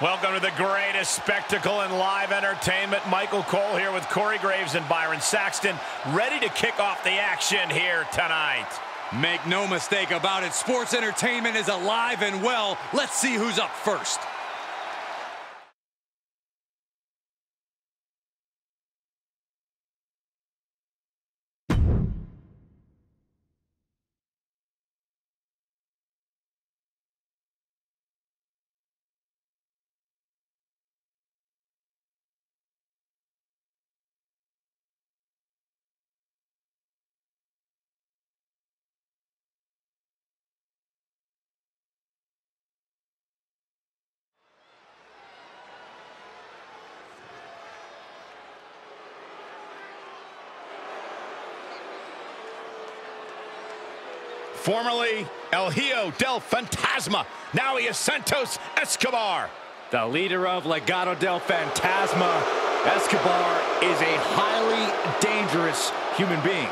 Welcome to the greatest spectacle in live entertainment. Michael Cole here with Corey Graves and Byron Saxton, ready to kick off the action here tonight. Make no mistake about it, sports entertainment is alive and well. Let's see who's up first. Formerly El Hijo del Fantasma, now he is Santos Escobar. The leader of Legado del Fantasma, Escobar is a highly dangerous human being.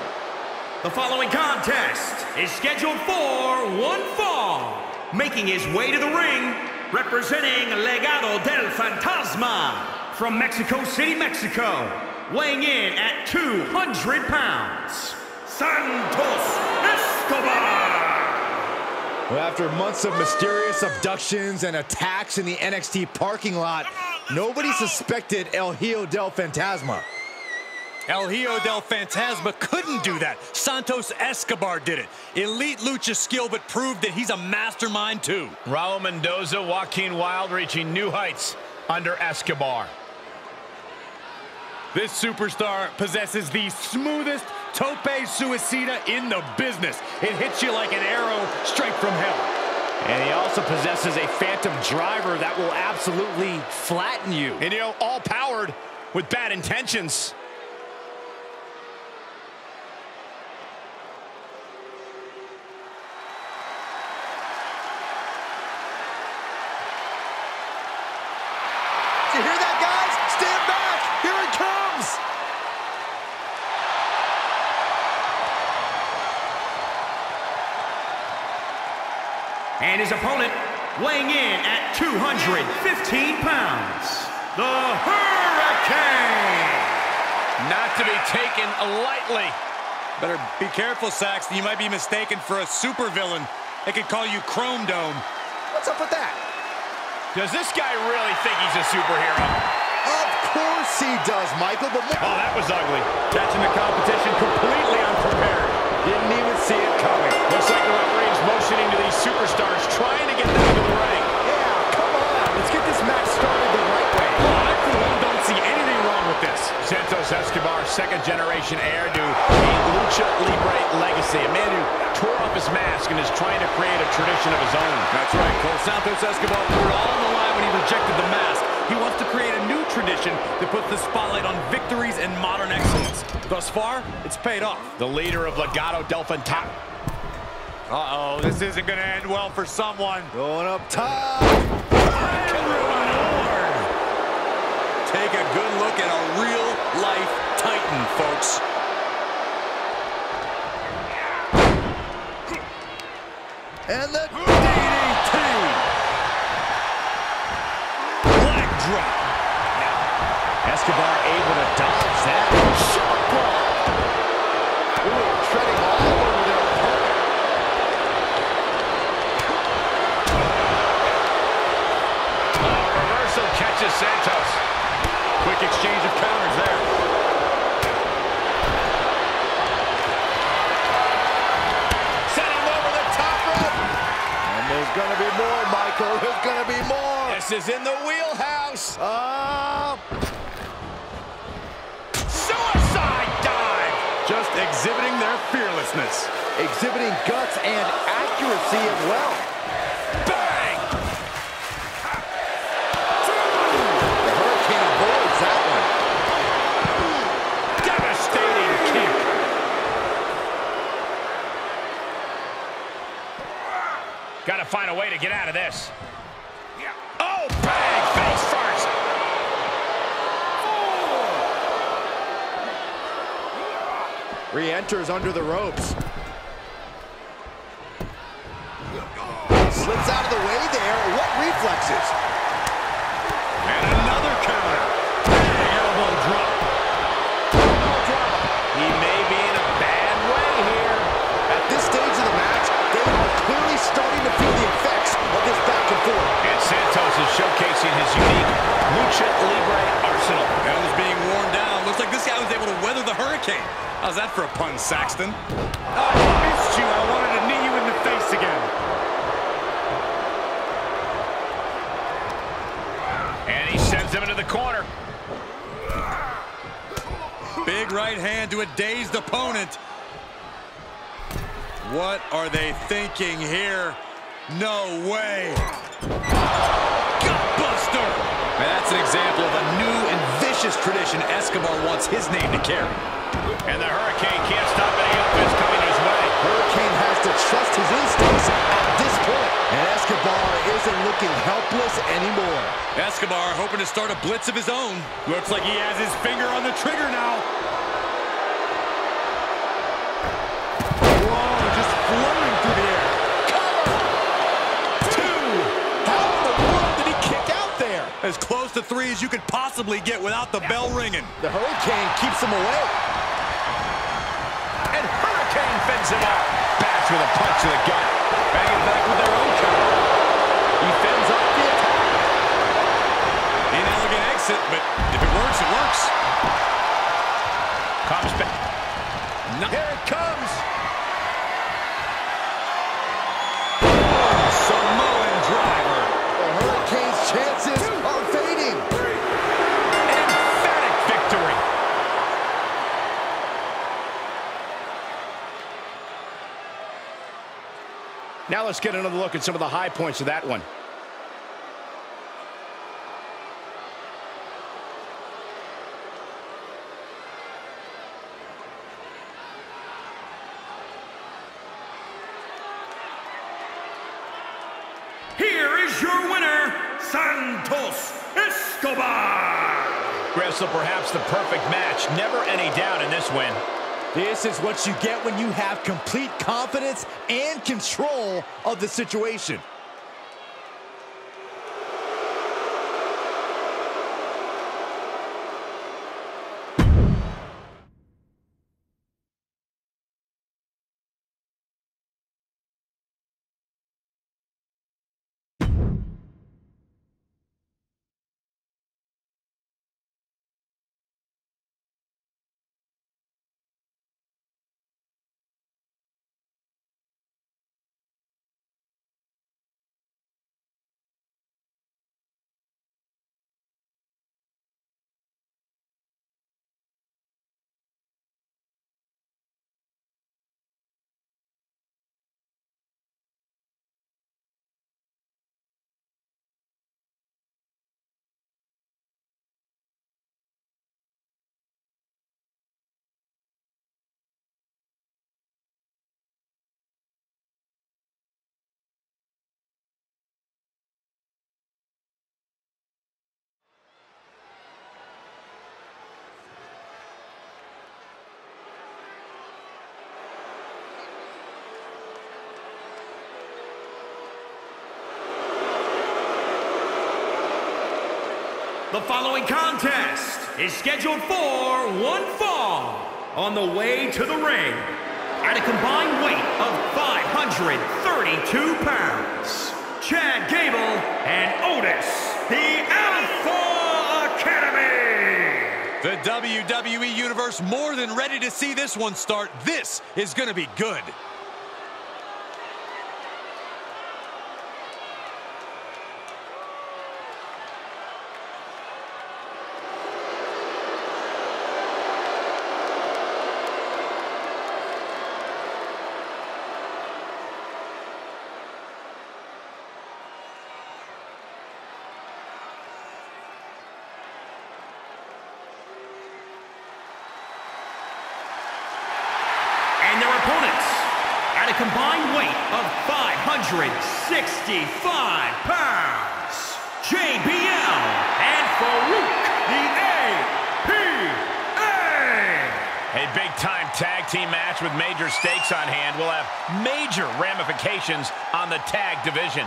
The following contest is scheduled for one fall. Making his way to the ring, representing Legado del Fantasma from Mexico City, Mexico, weighing in at 200 pounds, Santos well, after months of mysterious abductions and attacks in the NXT parking lot, nobody suspected El Hijo del Fantasma. El Hijo del Fantasma couldn't do that. Santos Escobar did it. Elite lucha skill, but proved that he's a mastermind too. Raul Mendoza, Joaquin Wilde reaching new heights under Escobar. This superstar possesses the smoothest tope suicida in the business. It hits you like an arrow straight from hell. And he also possesses a phantom driver that will absolutely flatten you. And you know, all powered with bad intentions. Did you hear that, guys? Stand back! Here it comes! And his opponent, weighing in at 215 pounds, the Hurricane! Not to be taken lightly. Better be careful, Saxton. You might be mistaken for a supervillain. They could call you Chrome Dome. What's up with that? Does this guy really think he's a superhero? Of course he does, Michael, but... Oh, that was ugly. Catching the competition completely unprepared. Coming. Looks like the referee is motioning to these superstars, trying to get them into the ring. Yeah, come on. Let's get this match started the right way. I, for one, don't see anything wrong with this. Santos Escobar, second-generation heir to a Lucha Libre legacy. A man who tore off his mask and is trying to create a tradition of his own. That's right. Cole Santos Escobar put it all on the line when he rejected the mask. He wants to create a new tradition that puts the spotlight on victories and modern excellence. Thus far, it's paid off. The leader of Legado del Fantasma. Uh-oh, this isn't going to end well for someone. Going up top. Take a good look at a real-life Titan, folks. And the more. In the wheelhouse. Uh, Suicide dive. Just exhibiting their fearlessness. exhibiting guts and accuracy as well. Bang. The Hurricane avoids that one. Devastating kick. Got to find a way to get out of this. Oh, bang! Face first. Re-enters under the ropes. How's that for a pun, Saxton? I missed you. I wanted to knee you in the face again. And he sends him into the corner. Big right hand to a dazed opponent. What are they thinking here? No way. Gutbuster! That's an example of a new and vicious tradition Escobar wants his name to carry. And the Hurricane can't stop any offense coming his way. Hurricane has to trust his instincts at this point. And Escobar isn't looking helpless anymore. Escobar hoping to start a blitz of his own. Looks like he has his finger on the trigger now. Whoa, just floating through the air. Two! How in the world did he kick out there? As close to three as you could possibly get without the bell ringing. The Hurricane keeps him away. Fends him off. Bats with a punch to the gut. Banging back with their own counter. He fends off the attack. Inelegant exit, but if it works, it works. Comes back. Here it comes. Now let's get another look at some of the high points of that one. Here is your winner, Santos Escobar. Wrestle perhaps the perfect match. Never any doubt in this win. This is what you get when you have complete confidence and control of the situation. The following contest is scheduled for one fall on the way to the ring at a combined weight of 532 pounds. Chad Gable and Otis, the Alpha Academy. The WWE Universe more than ready to see this one start. This is going to be good. And their opponents at a combined weight of 565 pounds, JBL and Faarooq the APA. A big-time tag team match with major stakes on hand will have major ramifications on the tag division.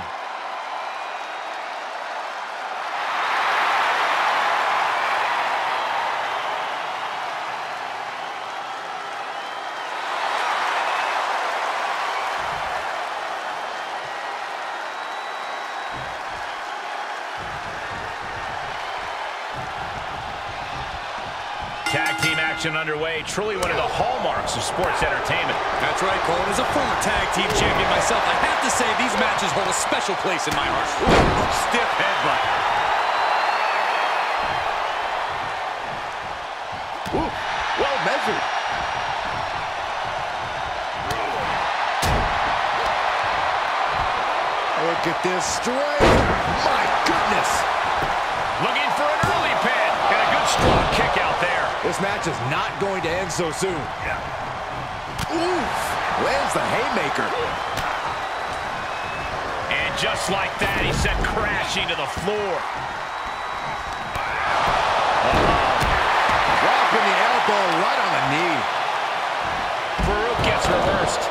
Action underway. Truly one of the hallmarks of sports entertainment. That's right, Cole. As a former tag team champion myself, I have to say these matches hold a special place in my heart. Ooh, stiff headbutt. Ooh, well measured. Look at this strength. Match is not going to end so soon. Oof. Lands the haymaker. And just like that, he sent crashing to the floor. Oh. Dropping the elbow right on the knee. Faarooq gets reversed.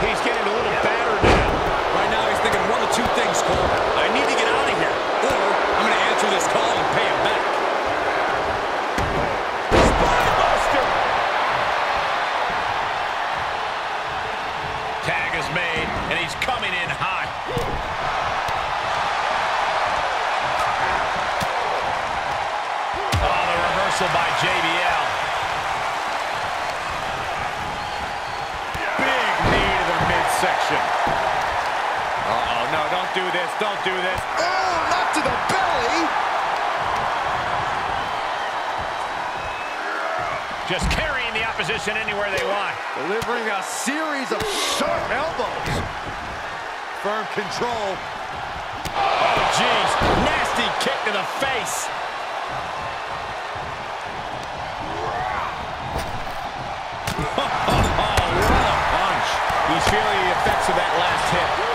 He's getting a little battered now. Right now, he's thinking one of two things, Cole. Do this. Oh, not to the belly. Just carrying the opposition anywhere they want. Delivering a series of sharp elbows. Firm control. Oh, jeez. Nasty kick to the face. Oh, what a punch. He's feeling the effects of that last hit.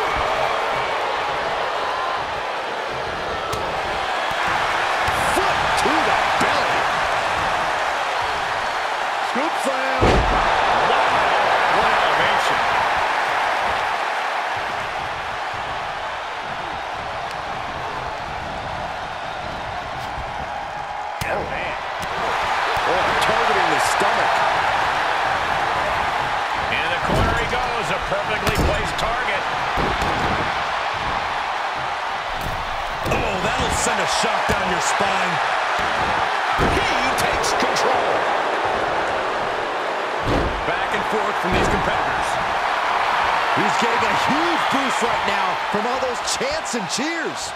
From all those chants and cheers.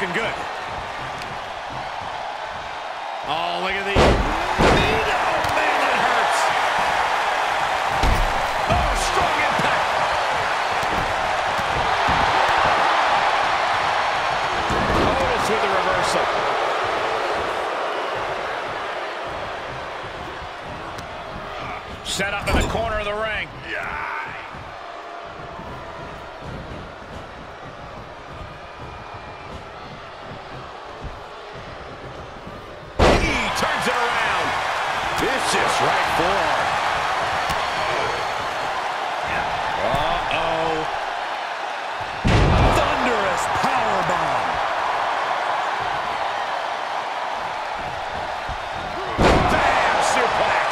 Looking good. Vicious right forearm. Uh-oh. Thunderous powerbomb. Bam! Suplex.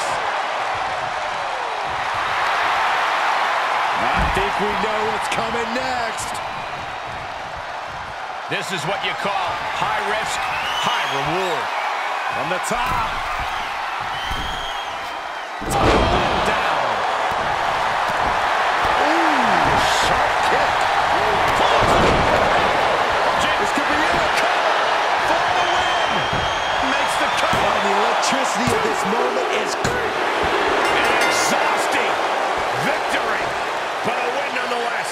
I think we know what's coming next. This is what you call high risk, high reward. From the top. Moment is An exhausting victory, but a win nonetheless.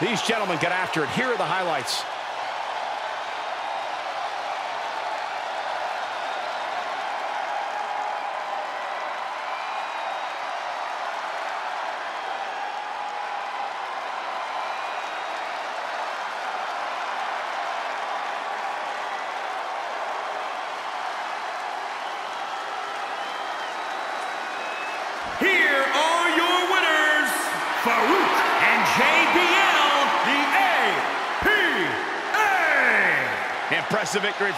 These gentlemen get after it. Here are the highlights.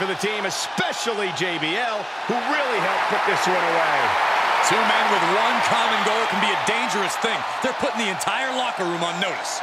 For the team, especially JBL, who really helped put this one away. Two men with one common goal can be a dangerous thing. They're putting the entire locker room on notice.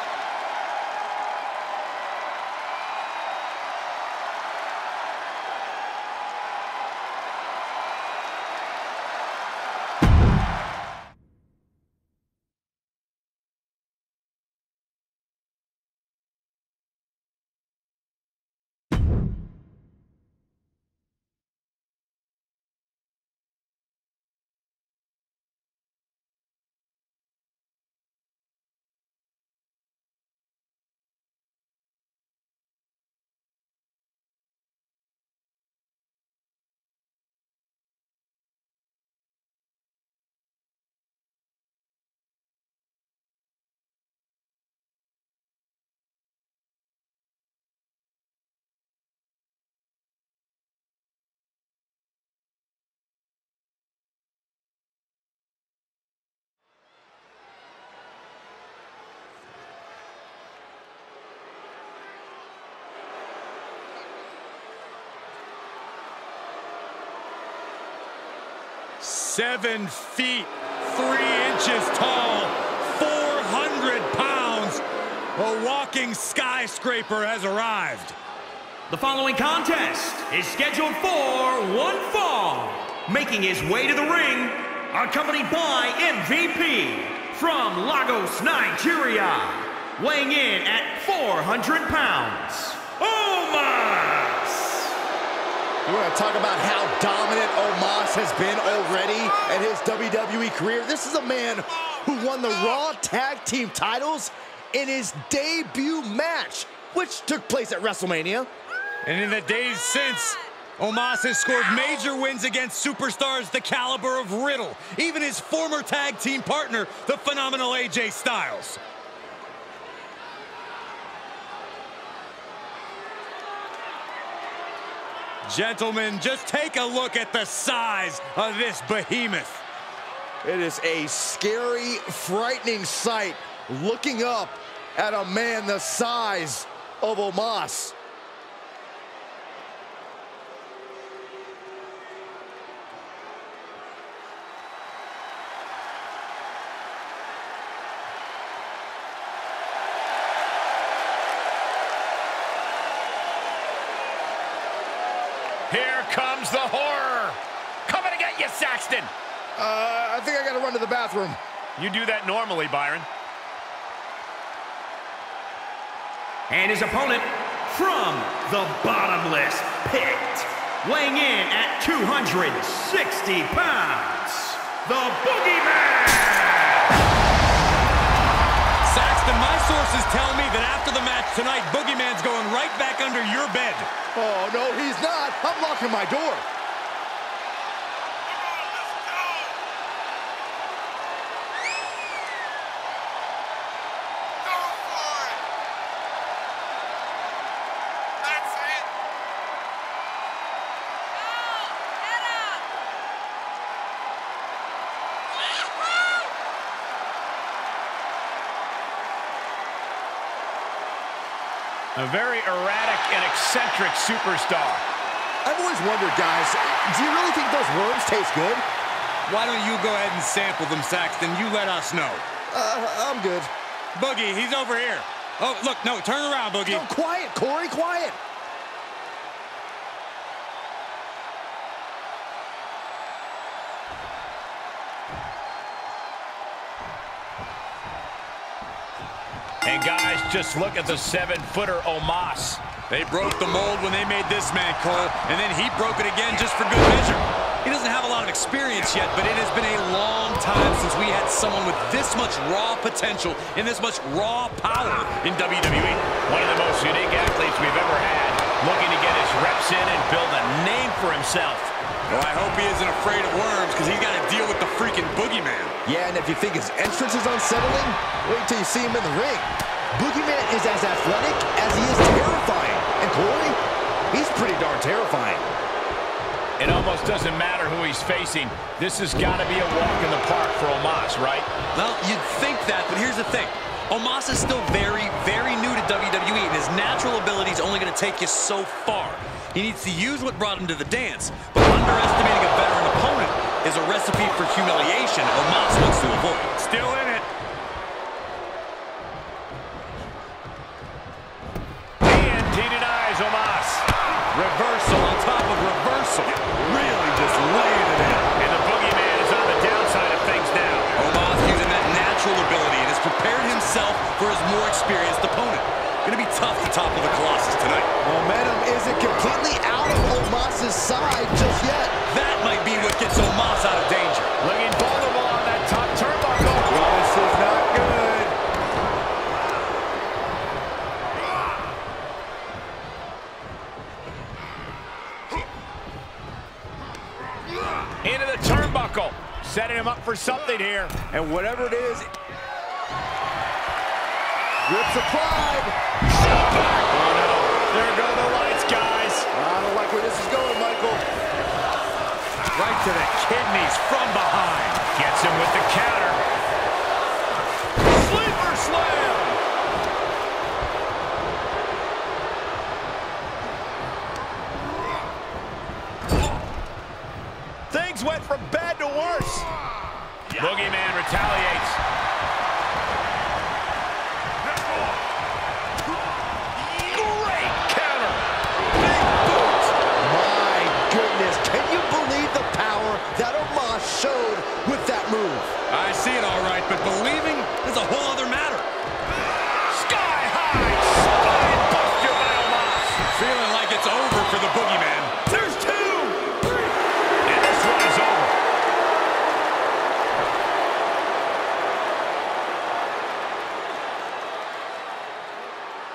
Seven feet, three inches tall, 400 pounds. A walking skyscraper has arrived. The following contest is scheduled for one fall. Making his way to the ring, accompanied by MVP from Lagos, Nigeria. Weighing in at 400 pounds, Omos! You going to talk about how dominant Omos has been already in his WWE career? This is a man who won the Raw Tag Team titles in his debut match, which took place at WrestleMania. And in the days since, Omos has scored major wins against superstars the caliber of Riddle, even his former tag team partner, the phenomenal AJ Styles. Gentlemen, just take a look at the size of this behemoth. It is a scary, frightening sight looking up at a man the size of Omos. Here comes the horror. Coming to get. Uh, I think I gotta run to the bathroom. You do that normally, Byron. And his opponent from the bottomless pit, weighing in at 260 pounds, the Boogeyman! Saxton, my sources tell me that after the match tonight, Boogeyman's going right back under your bed. Oh, no, he's not. I'm locking my door. A very erratic and eccentric superstar. I've always wondered, guys, do you really think those worms taste good? Why don't you go ahead and sample them, Saxton? You let us know. Uh, I'm good. Boogie, he's over here. Oh, look, no, turn around, Boogie. No, quiet, Corey, quiet. And guys, just look at the seven-footer Omos. They broke the mold when they made this man, Cole, and then he broke it again just for good measure. He doesn't have a lot of experience yet, but it has been a long time since we had someone with this much raw potential and this much raw power in WWE. One of the most unique athletes we've ever had, looking to get his reps in and build a name for himself. Well, I hope he isn't afraid of worms because he's got to deal with the freaking boogeyman. Yeah, and if you think his entrance is unsettling, wait till you see him in the ring. Boogeyman is as athletic as he is terrifying. And Corey, he's pretty darn terrifying. It almost doesn't matter who he's facing. This has got to be a walk in the park for Omos, right? Well, you'd think that, but here's the thing. Omos is still very, very new to WWE, and his natural ability is only going to take you so far. He needs to use what brought him to the dance, but underestimating a veteran opponent is a recipe for humiliation Omos wants to avoid. Still in it. Side just yet. That might be what gets Omos out of danger. Looking vulnerable on that top turnbuckle. Well, This is not good. Into the turnbuckle. Setting him up for something here. And whatever it is, grips applied. Oh, no. There go the lights, guys. I don't like where this is going, Michael. Right to the kidneys from behind. Gets him with the counter. Sleeper slam. Things went from bad to worse. Boogeyman retaliates. That Omos showed with that move? I see it all right, but believing is a whole other matter. Sky high. Spine buster by Omos. Feeling like it's over for the boogeyman. There's two. And this one is over.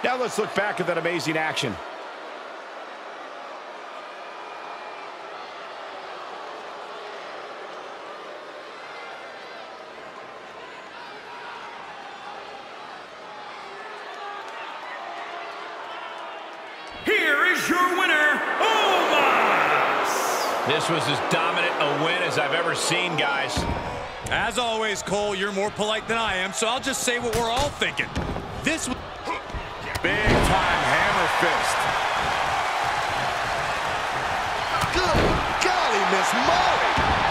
Now let's look back at that amazing action. Here is your winner, Omos! This was as dominant a win as I've ever seen, guys. As always, Cole, you're more polite than I am, so I'll just say what we're all thinking. This big time hammer fist. Good golly, Miss Molly.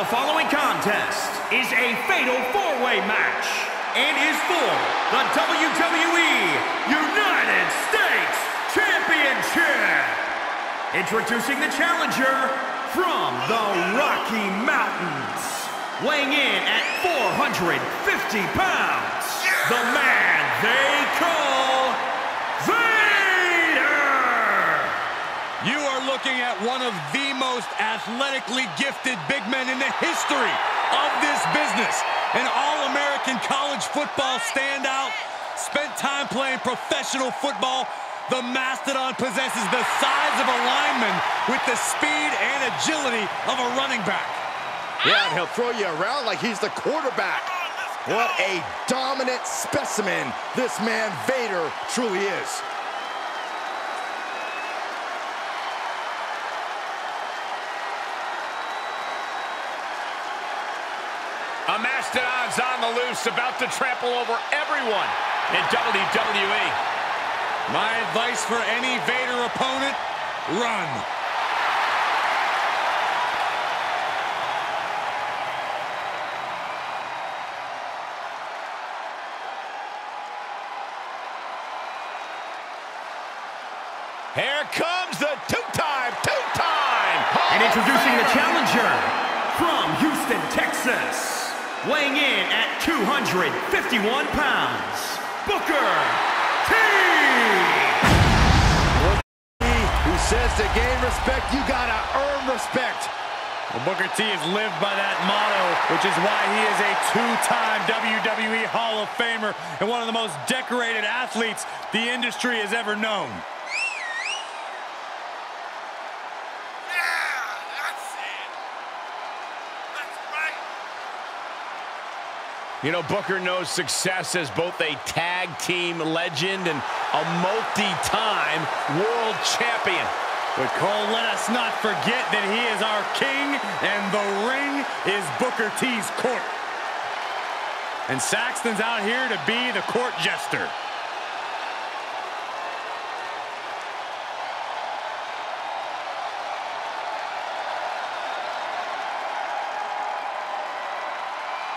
The following contest is a fatal four-way match and is for the WWE United States Championship. Introducing the challenger from the Rocky Mountains, weighing in at 450 pounds, the man looking at one of the most athletically gifted big men in the history of this business. An All-American college football standout, spent time playing professional football. The Mastodon possesses the size of a lineman with the speed and agility of a running back. Yeah, and he'll throw you around like he's the quarterback. What a dominant specimen this man Vader truly is. A Mastodon's on loose, about to trample over everyone in WWE. My advice for any Vader opponent, run. Here comes the two-time, two-time. And introducing the challenger from Houston, Texas, weighing in at 251 pounds, Booker T. Who says to gain respect, you gotta earn respect. Well, Booker T has lived by that motto, which is why he is a two-time WWE Hall of Famer and one of the most decorated athletes the industry has ever known. You know, Booker knows success as both a tag team legend and a multi-time world champion. But Cole, let us not forget that he is our king, and the ring is Booker T's court. And Saxton's out here to be the court jester.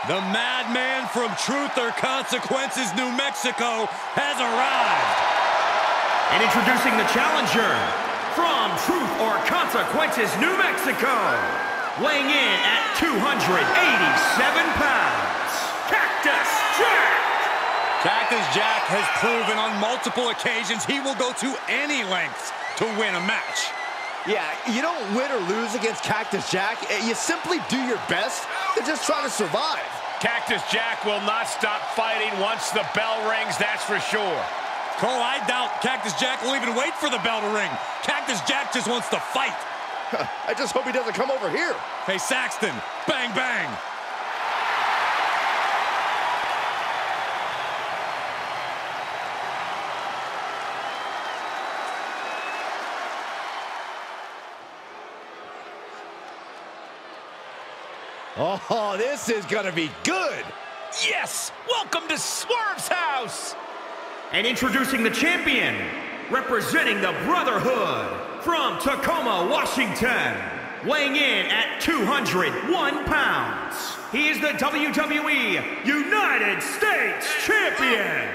The madman from Truth or Consequences, New Mexico, has arrived. And introducing the challenger from Truth or Consequences, New Mexico, weighing in at 287 pounds, Cactus Jack. Cactus Jack has proven on multiple occasions he will go to any lengths to win a match. Yeah, you don't win or lose against Cactus Jack. Eh, You simply do your best to just try to survive. Cactus Jack will not stop fighting once the bell rings, that's for sure. Cole, I doubt Cactus Jack will even wait for the bell to ring. Cactus Jack just wants to fight. I just hope he doesn't come over here. Hey, Saxton, bang, bang. Oh, this is gonna be good. Yes! Welcome to Swerve's house! And introducing the champion, representing the Brotherhood from Tacoma, Washington, weighing in at 201 pounds. He is the WWE United States Champion,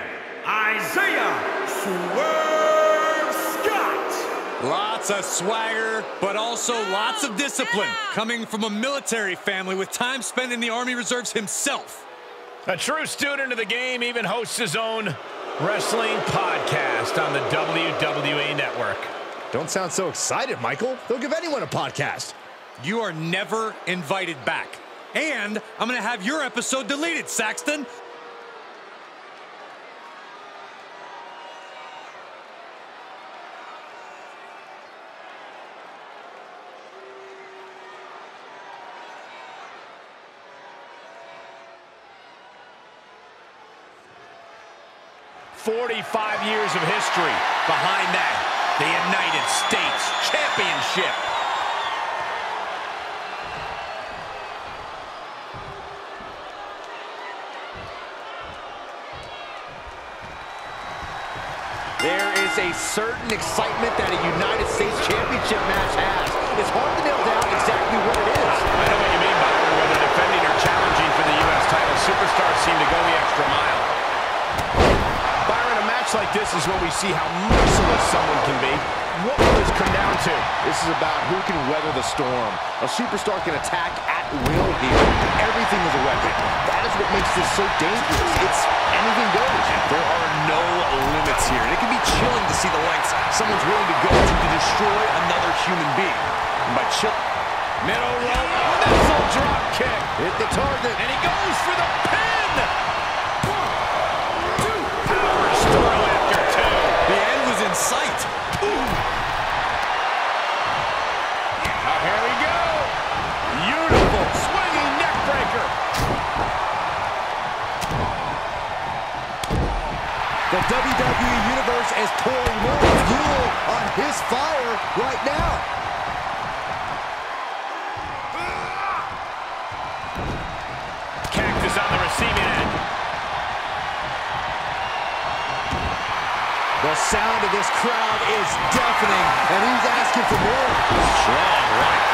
Isaiah Swerve. Lots of swagger, but also lots of discipline. Coming from a military family with time spent in the Army Reserves himself. A true student of the game even hosts his own wrestling podcast on the WWE Network. Don't sound so excited, Michael. They'll give anyone a podcast. You are never invited back. And I'm going to have your episode deleted, Saxton. 45 years of history. Behind that, the United States Championship. There is a certain excitement that a United States Championship match has. It's hard to nail down exactly what it is. I know what you mean by it. Whether defending or challenging for the U.S. title, superstars seem to go the extra mile like this is when we see how merciless someone can be. What will this come down to? This is about who can weather the storm. A superstar can attack at will here. Everything is a weapon. That is what makes this so dangerous. It's anything goes. There are no limits here. And it can be chilling to see the lengths someone's willing to go to to destroy another human being. And by chill... Middle rope, oh, missile drop kick. Hit the target. And he goes for the pin. After two. The end was in sight. Now here we go. Beautiful swinging neck breaker. The WWE Universe is pouring more fuel on his fire right now. Sound of this crowd is deafening, and he's asking for more. Strong right.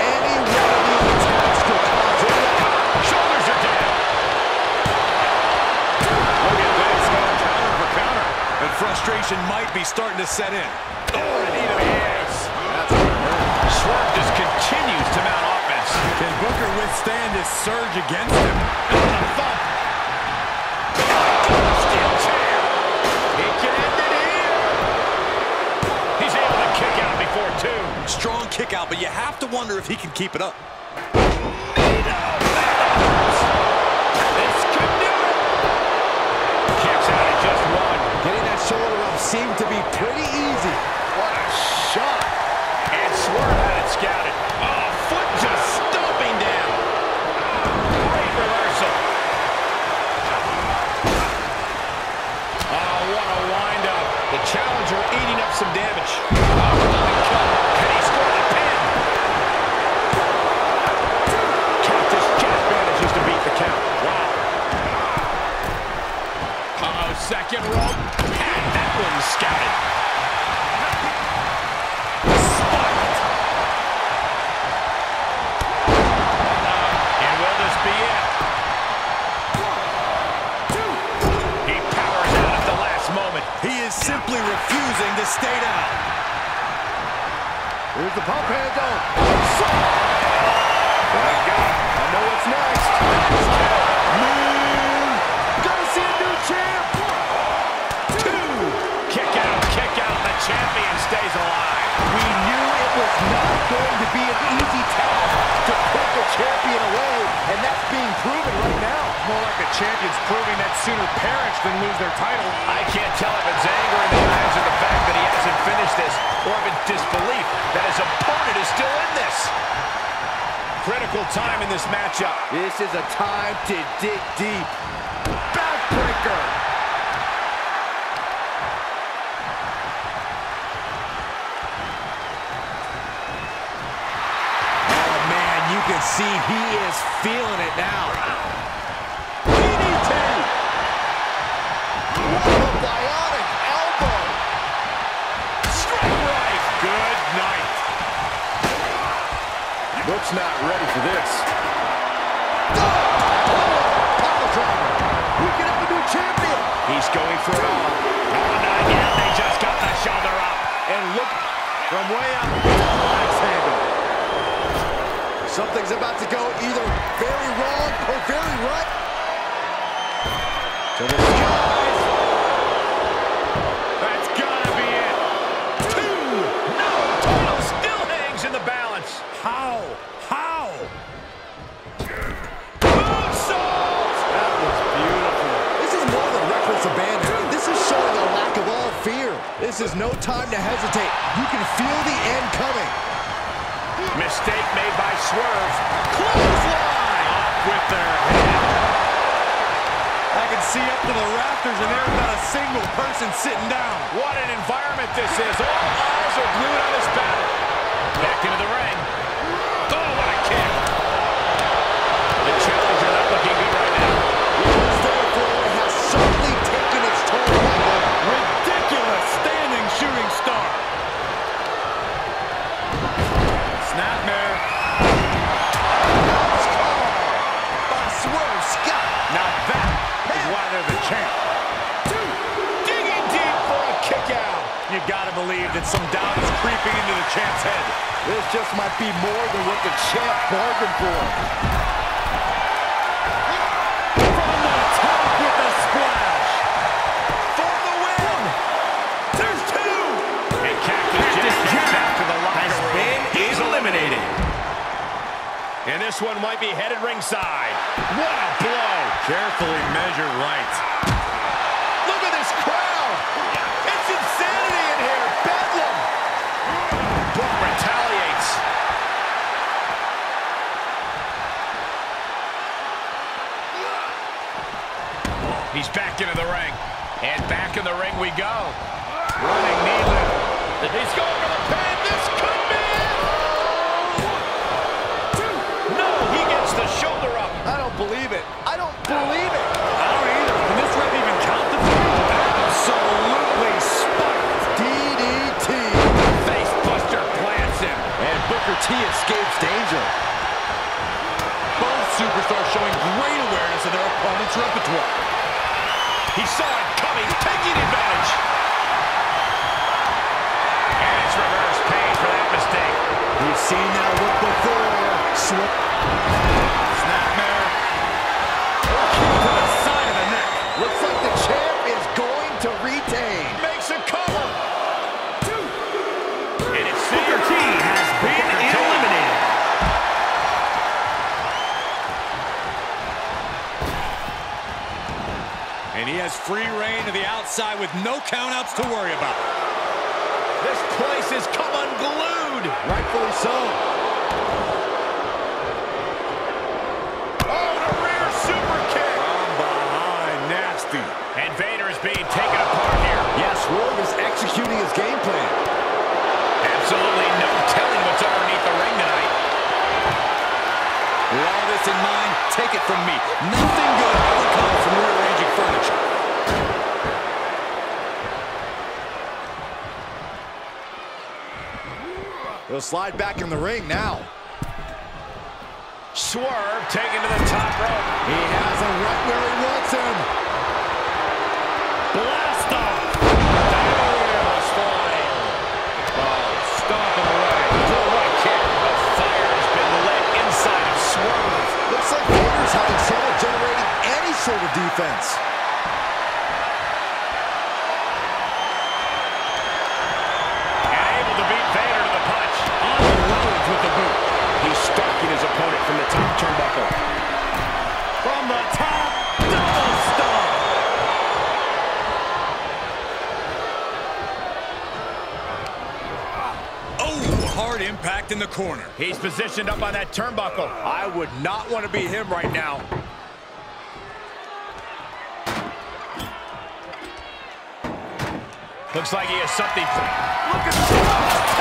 Any one of these attacks could cause it. Shoulders are down. Look at this. Counter for counter. And frustration might be starting to set in. Oh, knee to the ace. Swerve just continues to mount offense. Can Booker withstand this surge against him? And a thump. Steel chair. He can end it here. He's able to kick out before two. Strong kick out, but you have to wonder if he can keep it up. This could do it. Kicks out at just one. Getting that shoulder up seemed to be pretty easy. This one might be headed ringside. What a blow. Carefully measured right. Look at this crowd. It's insanity in here. Bedlam. Brock retaliates. He's back into the ring. And back in the ring we go. Running knee lift. He's going for the pin. This could T escapes danger. Both superstars showing great awareness of their opponent's repertoire. He saw it coming, taking advantage. And it's reverse pain for that mistake. We've seen that look before. Snapmare. Has free rein to the outside with no countouts to worry about. This place has come unglued. Rightfully so. Oh, and a rear super kick. From behind, nasty. And Vader is being taken apart here. Yes, Swerve is executing his game plan. Absolutely no telling what's underneath the ring tonight. With all this in mind, take it from me. Nothing good ever comes from rearranging furniture. He'll slide back in the ring now. Swerve taken to the top rope. He has him right where he wants him. Blast off. Diablos flying. Stomping away. What a kick. A fire has been lit inside of Swerve. Looks like Vader's having trouble generating any sort of defense. Impact in the corner. He's positioned up on that turnbuckle. I would not want to be him right now. Looks like he has something. Look at.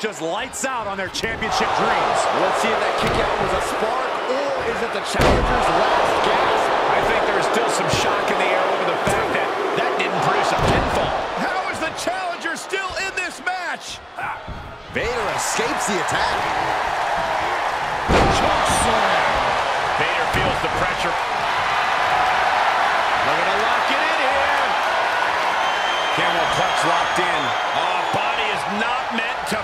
just lights out on their championship dreams. Let's see if that kick out was a spark or is it the challenger's last gasp? I think there's still some shock in the air over the fact that that didn't produce a pinfall. How is the challenger still in this match? Ah. Vader escapes the attack. Choke slam. Vader feels the pressure. Looking to lock it in here. Camel clutch locked in. Oh, body is not meant to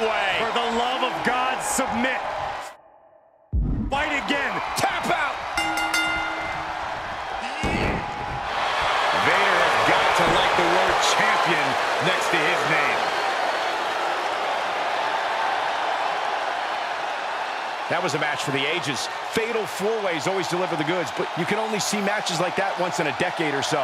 way. For the love of God, submit. Fight again. Tap out. Vader has got to like the word champion next to his name. That was a match for the ages. Fatal four-ways always deliver the goods, but you can only see matches like that once in a decade or so.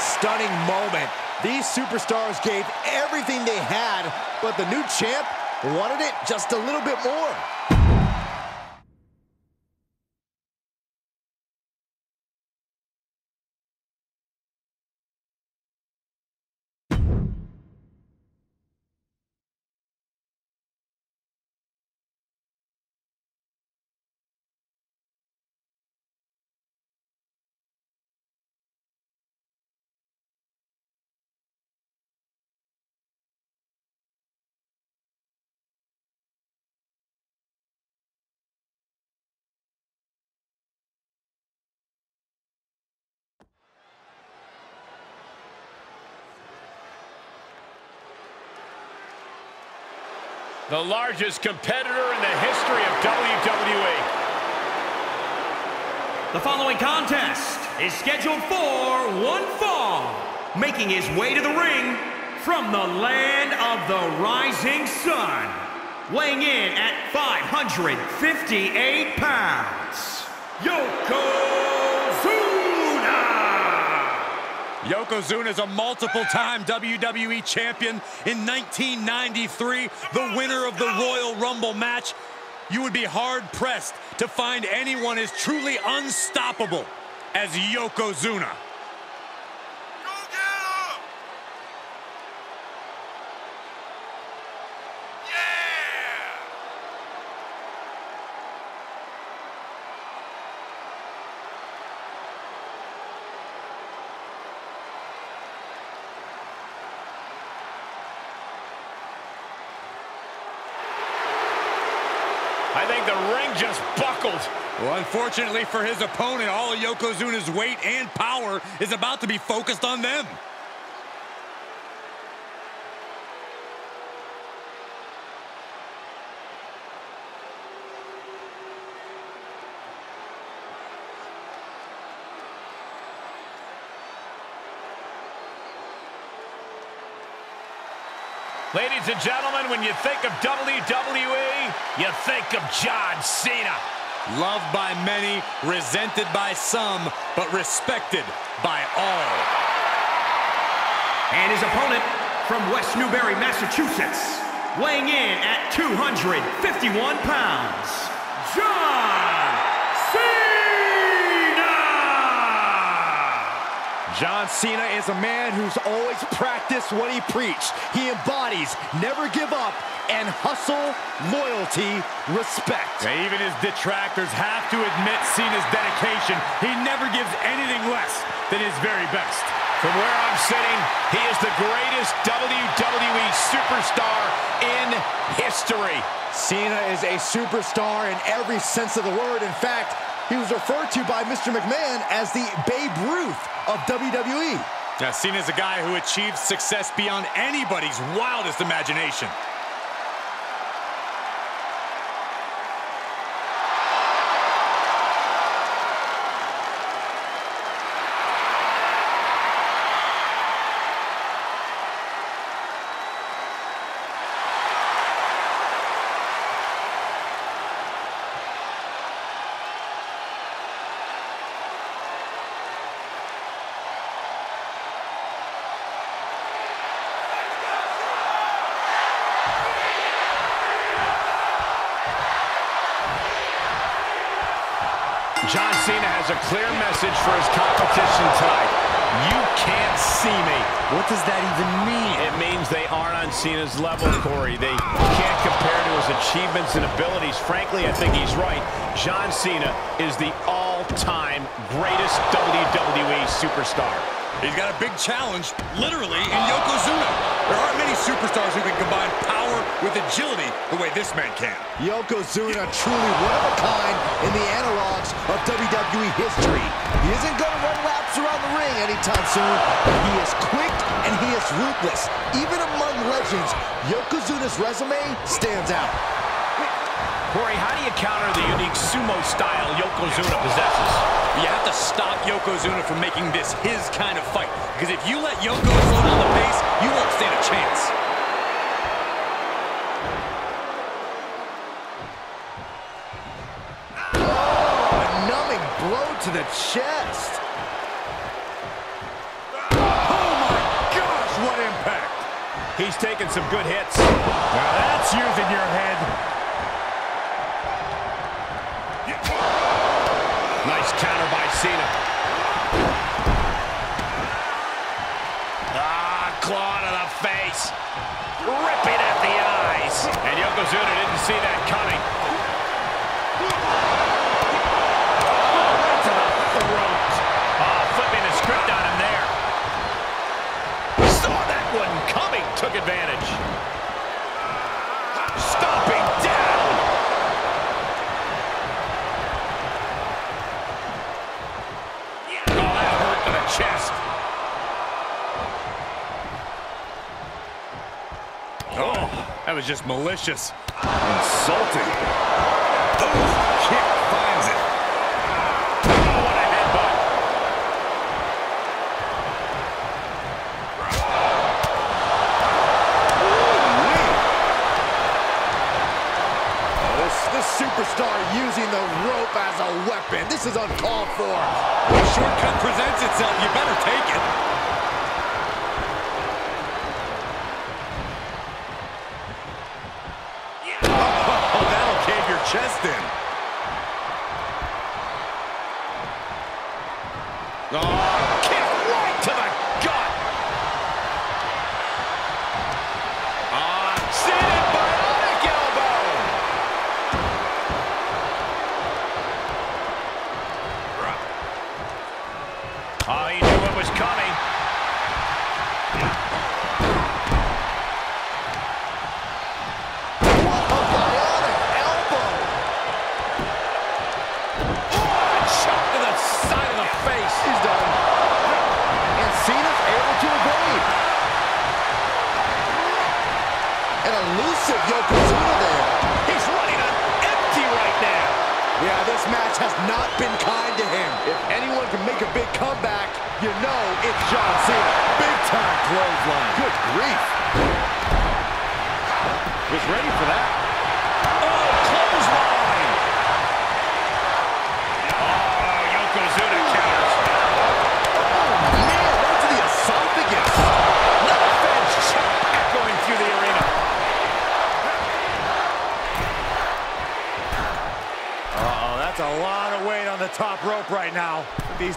Stunning moment. These superstars gave everything they had, but the new champ wanted it just a little bit more. The largest competitor in the history of WWE. The following contest is scheduled for one fall, making his way to the ring from the land of the rising sun, weighing in at 558 pounds, Yokozuna! Yokozuna is a multiple-time WWE champion. In 1993, the winner of the Royal Rumble match. You would be hard-pressed to find anyone as truly unstoppable as Yokozuna. I think the ring just buckled. Well, unfortunately for his opponent, all of Yokozuna's weight and power is about to be focused on them. Ladies and gentlemen, when you think of WWE, you think of John Cena. Loved by many, resented by some, but respected by all. And his opponent from West Newbury, Massachusetts, weighing in at 251 pounds, John John Cena is a man who's always practiced what he preached. He embodies never give up and hustle, loyalty, respect. Yeah, even his detractors have to admit Cena's dedication. He never gives anything less than his very best. From where I'm sitting, he is the greatest WWE superstar in history. Cena is a superstar in every sense of the word. In fact, he was referred to by Mr. McMahon as the Babe Ruth of WWE. Now, as a guy who achieved success beyond anybody's wildest imagination. Cena's level, Corey. They can't compare to his achievements and abilities. Frankly, I think he's right. John Cena is the all-time greatest WWE superstar. He's got a big challenge, literally, in Yokozuna. There aren't many superstars who can combine power with agility the way this man can. Yokozuna truly one of a kind in the analogs of WWE history. He isn't going to run laps around the ring anytime soon, he is quick and he is ruthless. Even among legends, Yokozuna's resume stands out. Corey, how do you counter the unique sumo style Yokozuna possesses? You have to stop Yokozuna from making this his kind of fight. Because if you let Yoko throw down the base, you won't stand a chance. A numbing blow to the chest. Oh my gosh, what impact! He's taking some good hits. Now that's using your just malicious. Insulting. Oh, kick finds it. Oh, what a headbutt. Oh, this, this superstar using the rope as a weapon. This is uncalled for. When a shortcut presents itself, you better take it. Oh, that'll cave your chest in. Oh,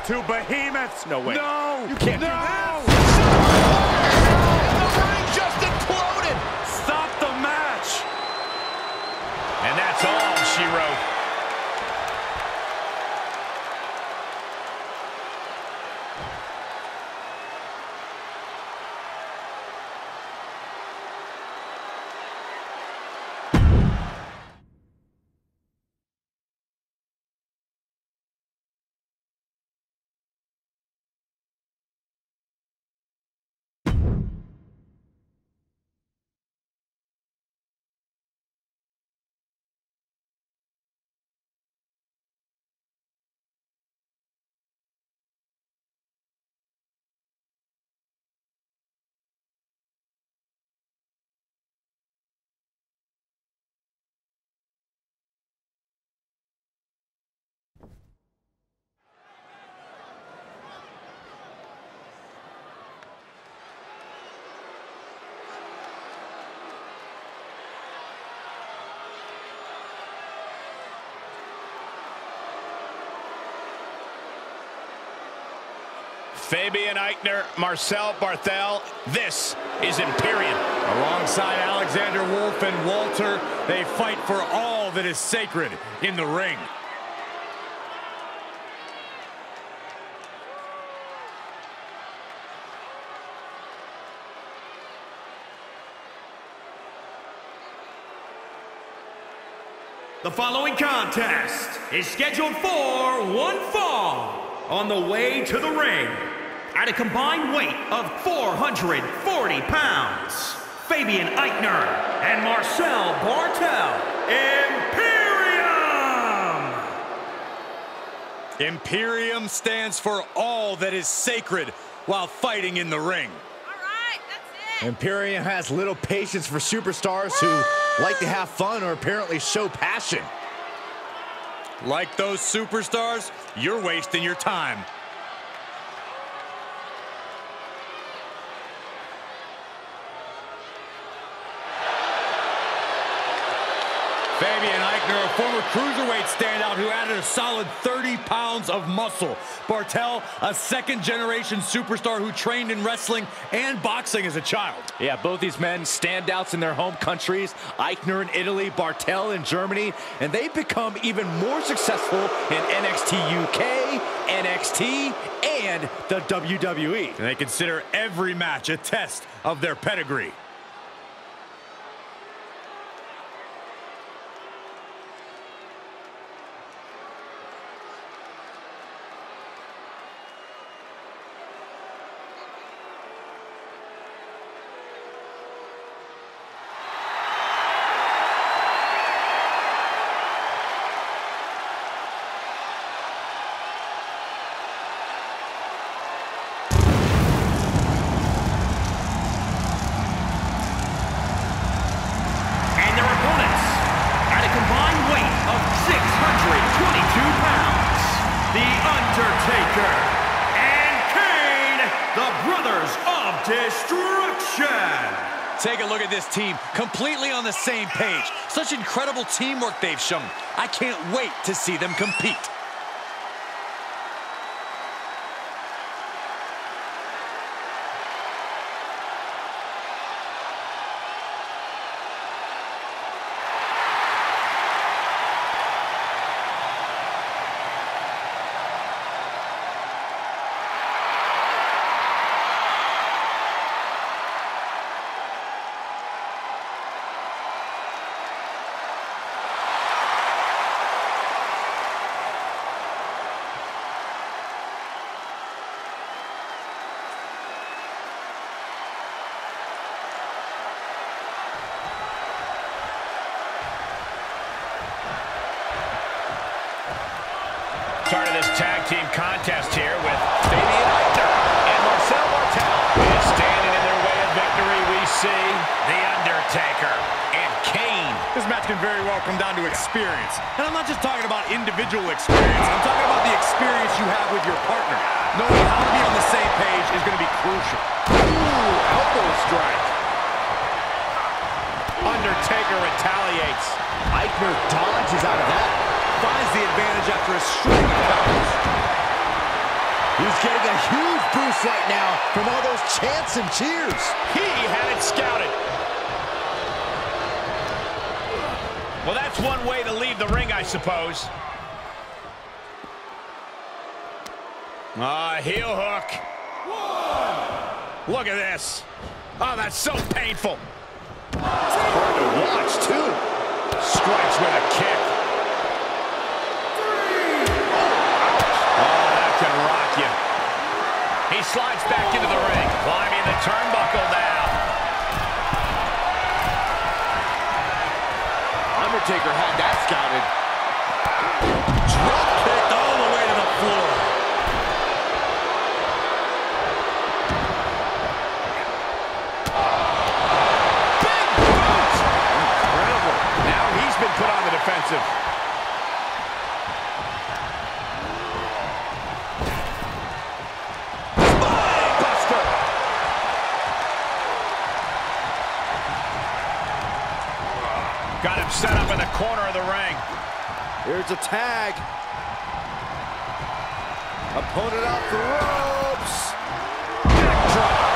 two behemoths. No way. No. Fabian Aichner, Marcel Barthel, this is Imperium. Alongside Alexander Wolf and Walter, they fight for all that is sacred in the ring. The following contest is scheduled for one fall. On the way to the ring, at a combined weight of 440 pounds, Fabian Aichner and Marcel Barthel, Imperium! Imperium stands for all that is sacred while fighting in the ring. All right. Imperium has little patience for superstars who like to have fun or apparently show passion. Like those superstars, you're wasting your time. Fabian Aichner, a former cruiserweight standout who added a solid 30 pounds of muscle. Barthel, a second-generation superstar who trained in wrestling and boxing as a child. Yeah, both these men standouts in their home countries. Aichner in Italy, Barthel in Germany, and they've become even more successful in NXT UK, NXT, and the WWE. And they consider every match a test of their pedigree. Teamwork they've shown. I can't wait to see them compete. Experience. I'm talking about the experience you have with your partner. Knowing how to be on the same page is going to be crucial. Ooh, elbow strike. Undertaker retaliates. Aichner dodges out of that. Finds the advantage after a string of counters. He's getting a huge boost right now from all those chants and cheers. He had it scouted. Well, that's one way to leave the ring, I suppose. Ah, heel hook. One. Look at this. Oh, that's so painful. Hard to watch, too. Strikes with a kick. Three. Oh, that can rock you. He slides back into the ring, climbing the turnbuckle now. Undertaker had that scouted. Defensive. Got him set up in the corner of the ring. Here's a tag. Opponent off the ropes. drop.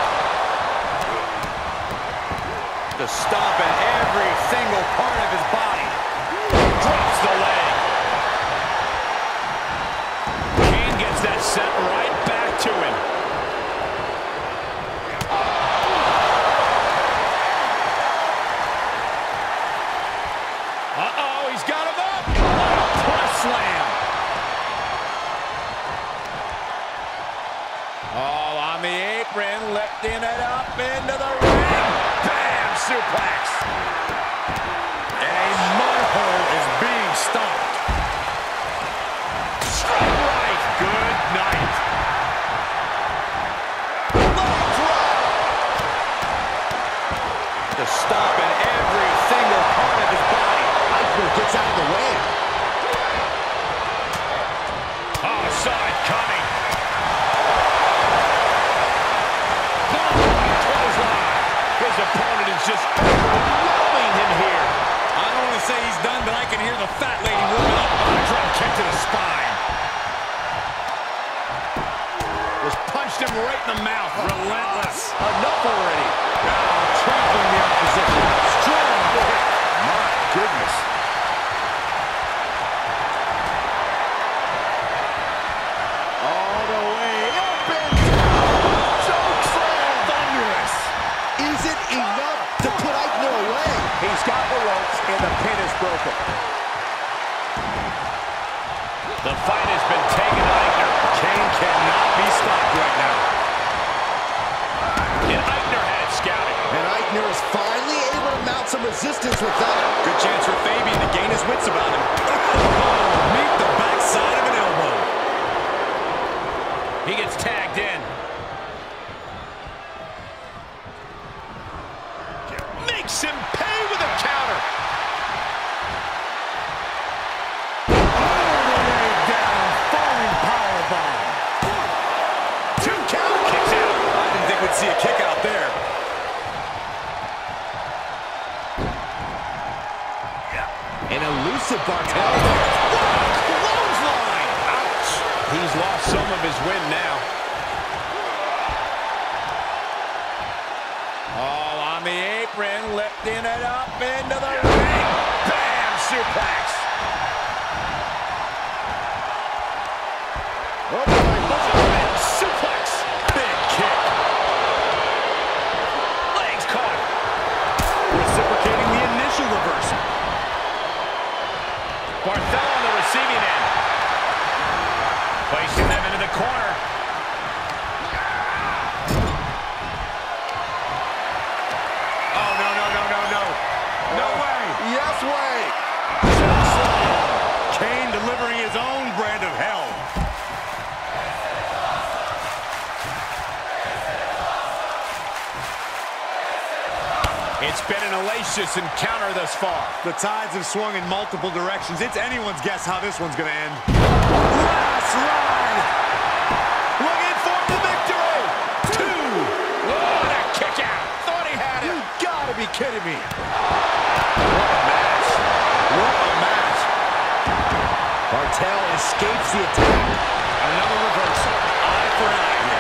The stomp at every single part of his body. Drops the leg. Kane gets that set right back to him. Uh-oh, he's got him up. Press slam. All on the apron, lifting it up into the ring. Bam! Suplex. Pin. The fight has been taken to Aichner. Kane cannot be stopped right now. And Aichner had it scouted. And Aichner is finally able to mount some resistance with that. Good chance for Fabian to gain his wits about him. Oh, meet the backside of an elbow. He gets tagged in. An encounter thus far. The tides have swung in multiple directions. It's anyone's guess how this one's going to end. Last ride. Looking for the victory. Two. What a kick out. Thought he had it. You gotta be kidding me. What a match. What a match. Barthel escapes the attack. Another reversal. Eye for an eye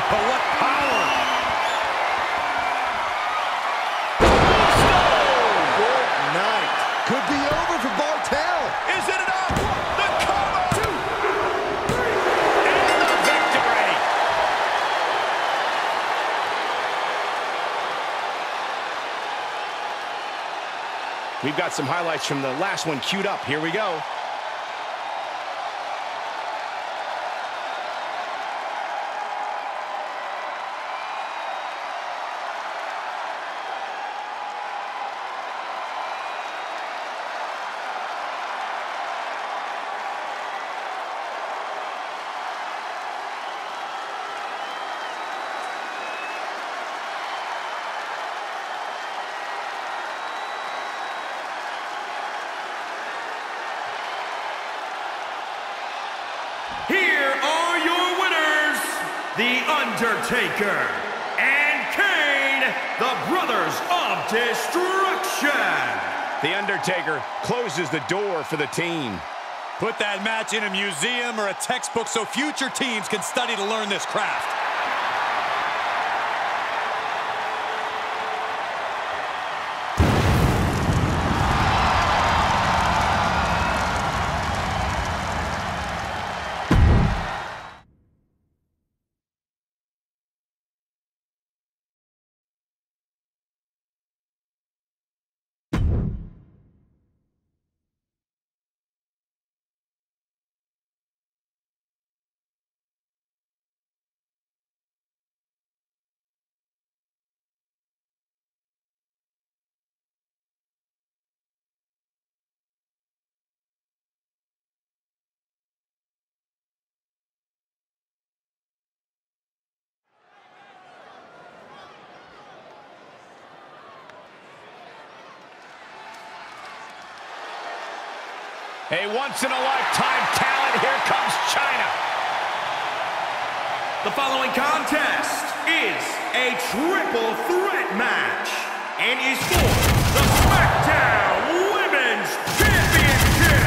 what power. Good night. Could be over for Barthel. Is it enough? The cover. Two, three, and the victory. We've got some highlights from the last one queued up. Here we go. Undertaker and Kane, the Brothers of Destruction. The Undertaker closes the door for the team. Put that match in a museum or a textbook so future teams can study to learn this craft. A once-in-a-lifetime talent. Here comes Chyna. The following contest is a triple threat match and is for the SmackDown Women's Championship.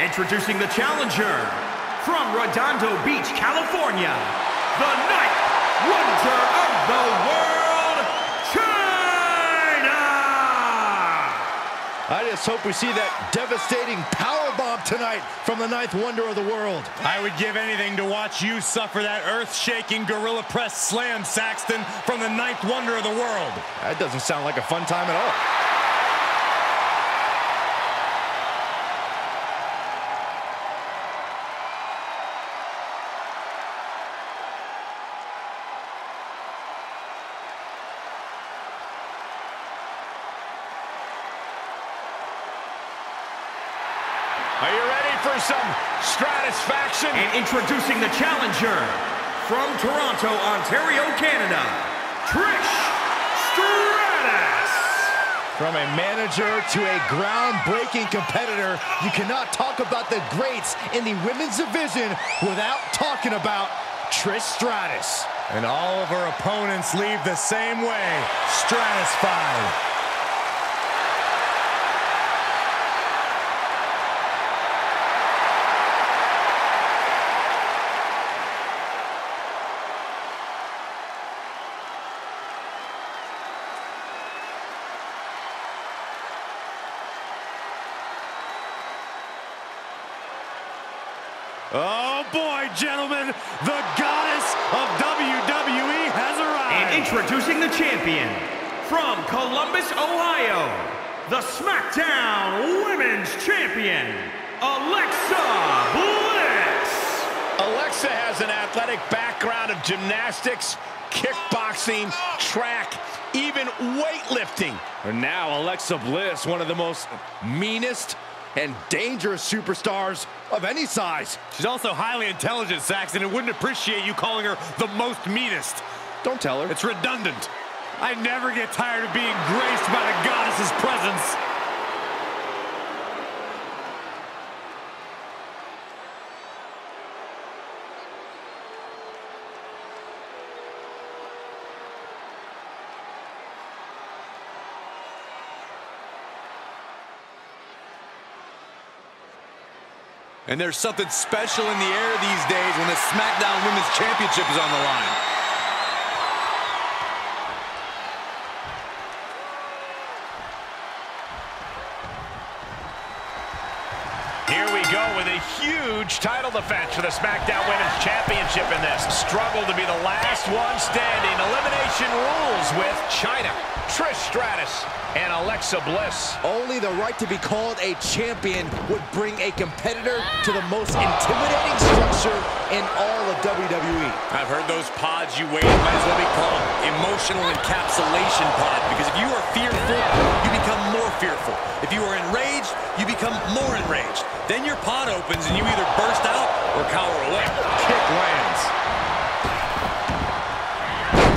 Introducing the challenger from Redondo Beach, California, the Ninth Wonder of the World, I just hope we see that devastating power bomb tonight from the ninth wonder of the world. I would give anything to watch you suffer that earth-shaking gorilla press slam, Saxton, from the ninth wonder of the world. That doesn't sound like a fun time at all. Are you ready for some Stratusfaction? And introducing the challenger from Toronto, Ontario, Canada, Trish Stratus. From a manager to a groundbreaking competitor, you cannot talk about the greats in the women's division without talking about Trish Stratus. And all of her opponents leave the same way, Stratusfied. Oh boy, gentlemen, the goddess of WWE has arrived. And introducing the champion from Columbus, Ohio, the SmackDown Women's Champion, Alexa Bliss. Alexa has an athletic background of gymnastics, kickboxing, track, even weightlifting. And now Alexa Bliss, one of the most meanest and dangerous superstars of any size. She's also highly intelligent, Saxton, and wouldn't appreciate you calling her the most meanest. Don't tell her. It's redundant. I never get tired of being graced by the goddess's presence. And there's something special in the air these days when the SmackDown Women's Championship is on the line. Huge title defense for the SmackDown Women's Championship in this. Struggle to be the last one standing. Elimination rules with Chyna, Trish Stratus, and Alexa Bliss. Only the right to be called a champion would bring a competitor to the most intimidating structure in all of WWE. I've heard those pods you weigh might as well be called emotional encapsulation pod because if you are fearful, you become more fearful. If you are enraged, you become more enraged. Then your pod opens and you either burst out or cower away. Kick lands.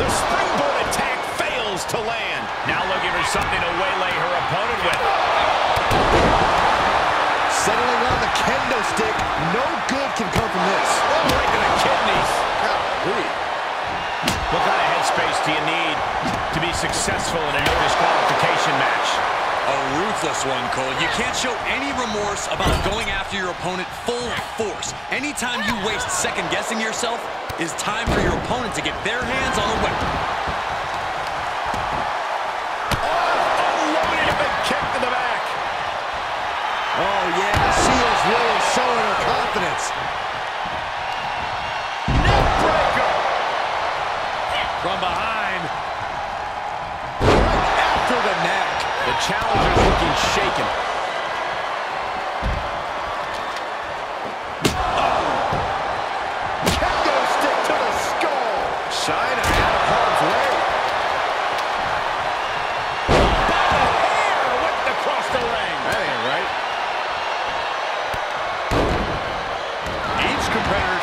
The springboard attack fails to land. Now looking for something to waylay her opponent with. Settling on the kendo stick, no good can come from this. Right to the kidneys. What kind of headspace do you need to be successful in a no disqualification match? A ruthless one, Cole. You can't show any remorse about going after your opponent full force. Anytime you waste second-guessing yourself is time for your opponent to get their hands on a weapon. Showing her confidence.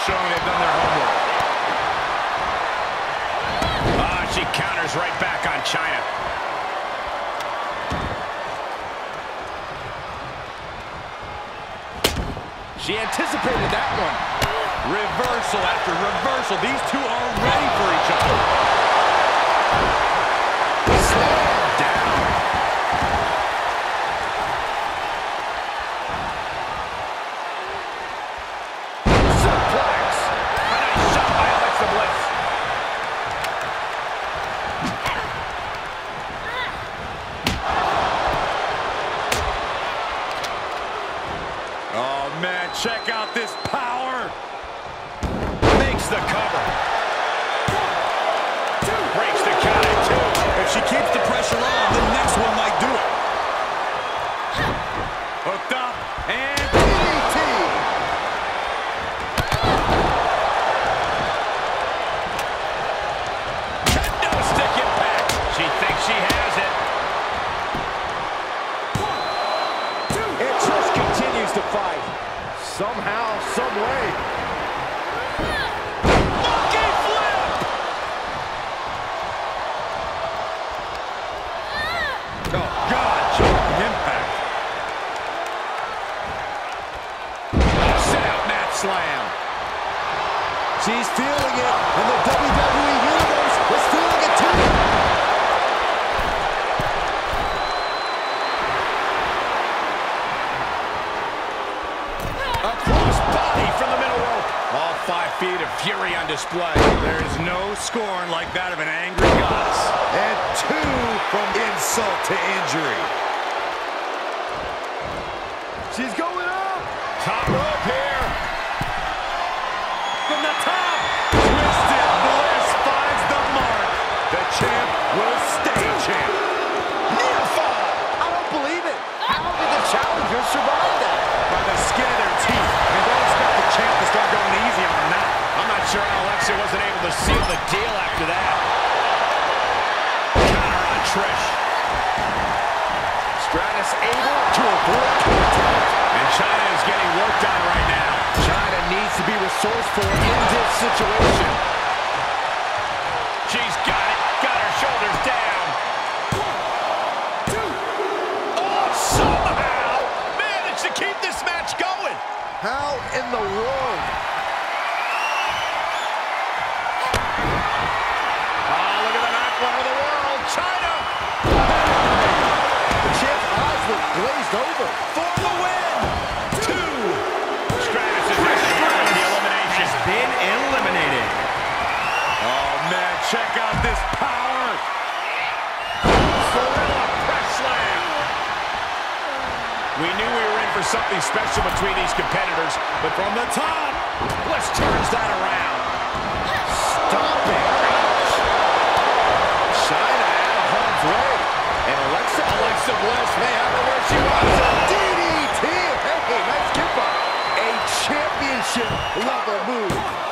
Showing they've done their homework. Ah, she counters right back on Chyna. She anticipated that one. Reversal after reversal. These two are ready for each other. Look over. for the win. Two. Stratus is restoring the elimination. Been eliminated. Oh, man, check out this power. Gorilla press slam. We knew we were in for something special between these competitors, but from the top, Bliss turns that around. Stomping. Chyna out of harm's way. And Alexa, Alexa Bliss may have her where she wants her. DDT. Hey, nice kip up. A championship level move.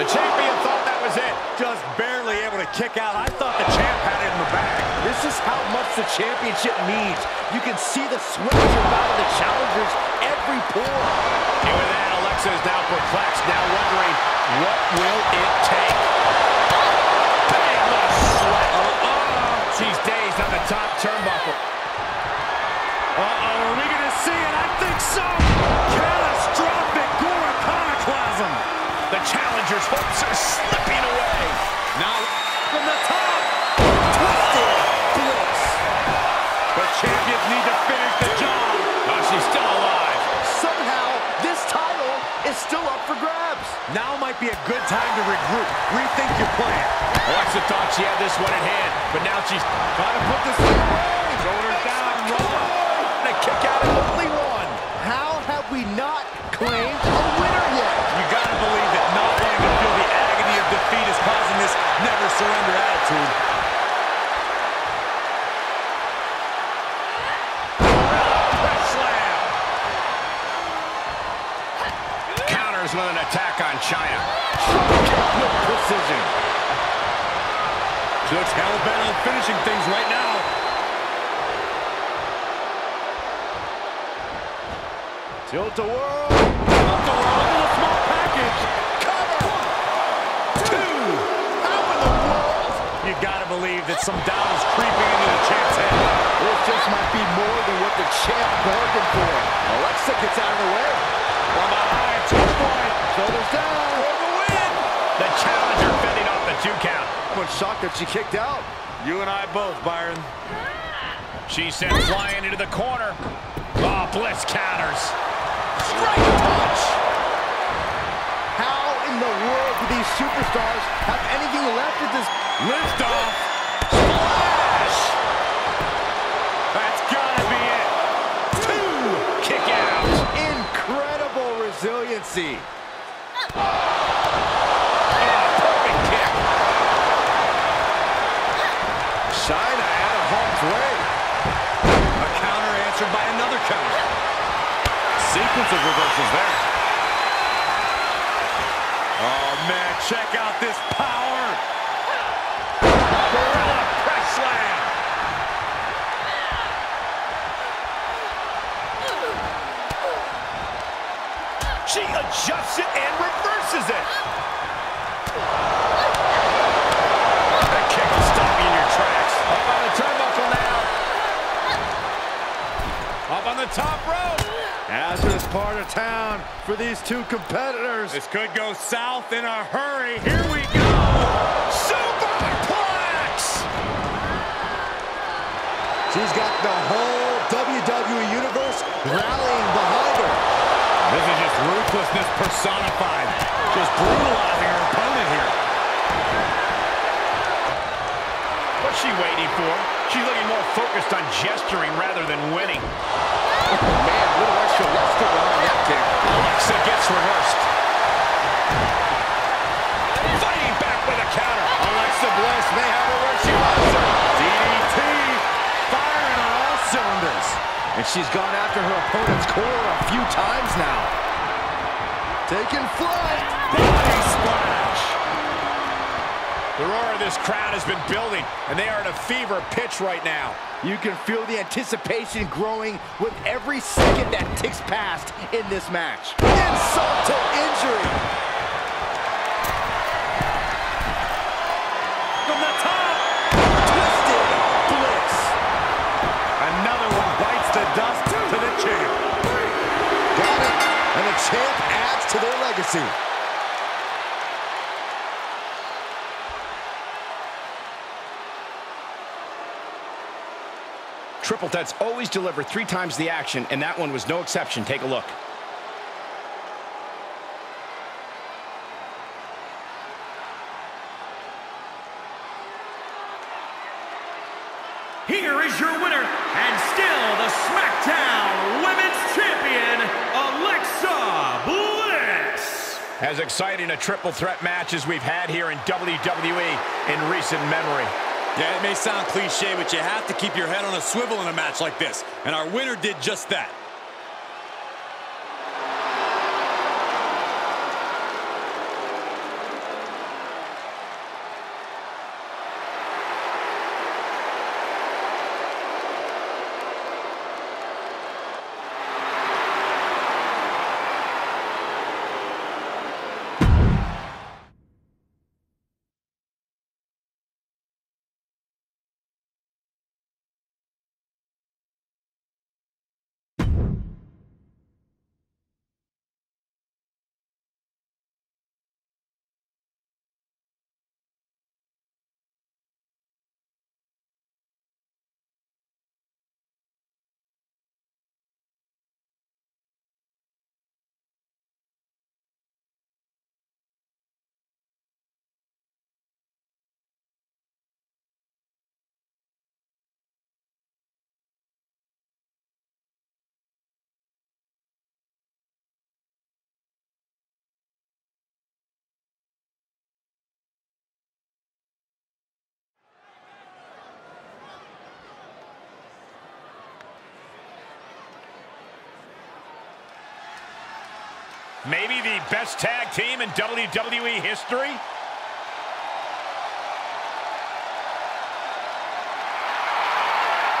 The champion thought that was it. Just barely able to kick out. I thought the champ had it in the bag. This is how much the championship means. You can see the switch of the challengers every pore. And with that, Alexa is now perplexed, now wondering, what will it take? She's dazed on the top turnbuckle. Uh-oh, are we going to see it? I think so! Catastrophic gore! The challenger's hopes are slipping away. Now, from the top! Twisted! Bliss! The champions need to finish the job. Oh, she's still alive. Somehow, this title is still up for grabs. Now might be a good time to regroup, rethink your plan. Alexa thought she had this one in hand, but now she's got to put this away. Shoulders down, roll. And a kick out of only one. How have we not claimed a winner yet? You gotta believe that not wanting to feel the agony of defeat is causing this never surrender attitude. Counters with an attack on Chyna. With precision. Looks hell-bent on finishing things right now. Tilt the world. Up the world in a small package. Cover. Two. How in the world? You gotta believe that some doubt is creeping into the champ's head. This just might be more than what the champ bargained for. Alexa gets out of the way. From behind, two point. Shoulders down. For the win. The challenger fending off the two count. I'm shocked that she kicked out. You and I both, Byron. She sent flying into the corner. Ah, oh, Bliss counters. Strike punch. How in the world do these superstars have anything left at this? Lift off. Splash. That's gotta be it. Two. Kick out. Incredible resiliency. And a perfect kick. Chyna out of harm's way. A counter answered by another counter. Sequence of reversals there. Oh, man, check out this power. Gorilla press slam. She adjusts it and reverses it. On the top rope. Hazardous part of town for these two competitors. This could go south in a hurry. Here we go. Superplex. She's got the whole WWE Universe rallying behind her. This is just ruthlessness personified. Just brutalizing her opponent here. What's she waiting for? She's looking more focused on gesturing rather than winning. Man, little extra luster behind that kick. Alexa gets reversed. Fighting back with a counter. Alexa Bliss may have her where she wants her. DDT. Firing on all cylinders. And she's gone after her opponent's core a few times now. Taking flight. Body splash. The roar of this crowd has been building, and they are at a fever pitch right now. You can feel the anticipation growing with every second that ticks past in this match. Insult to injury. From the top. Twisted Bliss. Another one bites the dust to the champ. Got it. And the champ adds to their legacy. Triple Threats always deliver three times the action, and that one was no exception. Take a look. Here is your winner, and still the SmackDown Women's Champion, Alexa Bliss. As exciting a triple threat match as we've had here in WWE in recent memory. Yeah, it may sound cliche, but you have to keep your head on a swivel in a match like this. And our winner did just that. Maybe the best tag team in WWE history?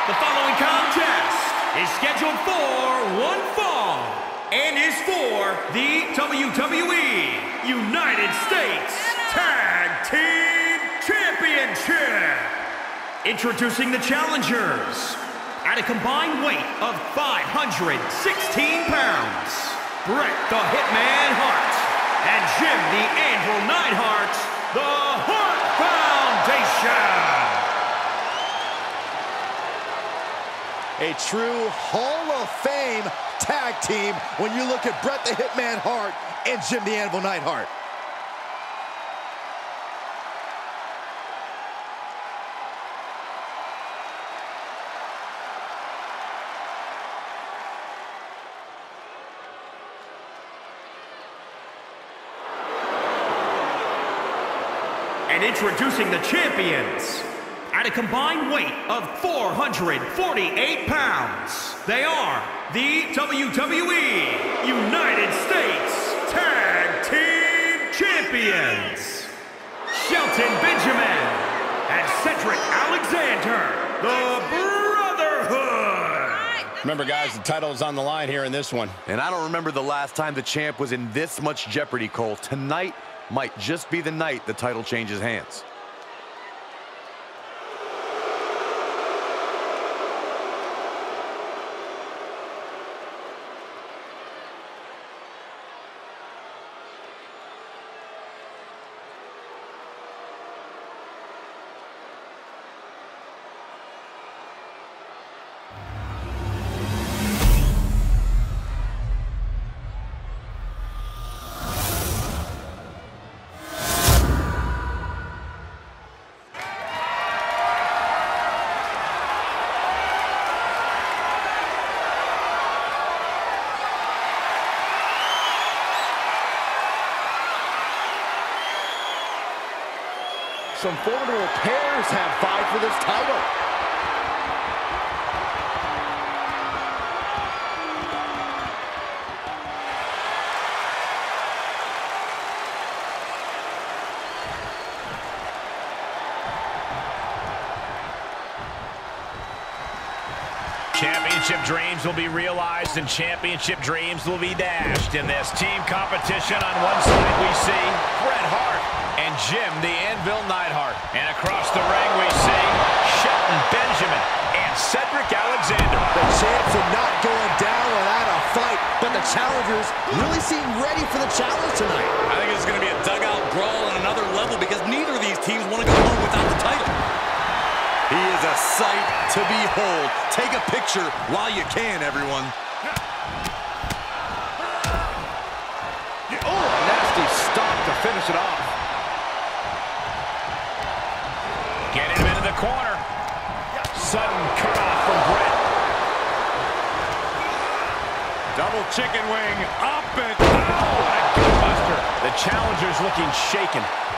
The following contest is scheduled for one fall and is for the WWE United States Tag Team Championship. Introducing the challengers at a combined weight of 516 pounds, Bret the Hitman Hart and Jim the Anvil Neidhart, the Hart Foundation. A true Hall of Fame tag team when you look at Bret the Hitman Hart and Jim the Anvil Neidhart. And introducing the champions at a combined weight of 448 pounds, they are the WWE United States Tag Team Champions, Shelton Benjamin and Cedric Alexander, the Brotherhood. Remember, guys, the title is on the line here in this one. And I don't remember the last time the champ was in this much jeopardy, Cole. Tonight might just be the night the title changes hands. Some formidable pairs have vied for this title. Championship dreams will be realized and championship dreams will be dashed. In this team competition, on one side we see Bret Hart and Jim the Anvil Neidhart. And across the ring we see Shelton Benjamin and Cedric Alexander. The champs are not going down without a fight, but the challengers really seem ready for the challenge tonight. I think it's going to be a dugout brawl on another level because neither of these teams want to go home without the title. He is a sight to behold. Take a picture while you can, everyone. Oh, nasty stop to finish it off. Chicken wing, up and Oh, good buster. The challenger's looking shaken.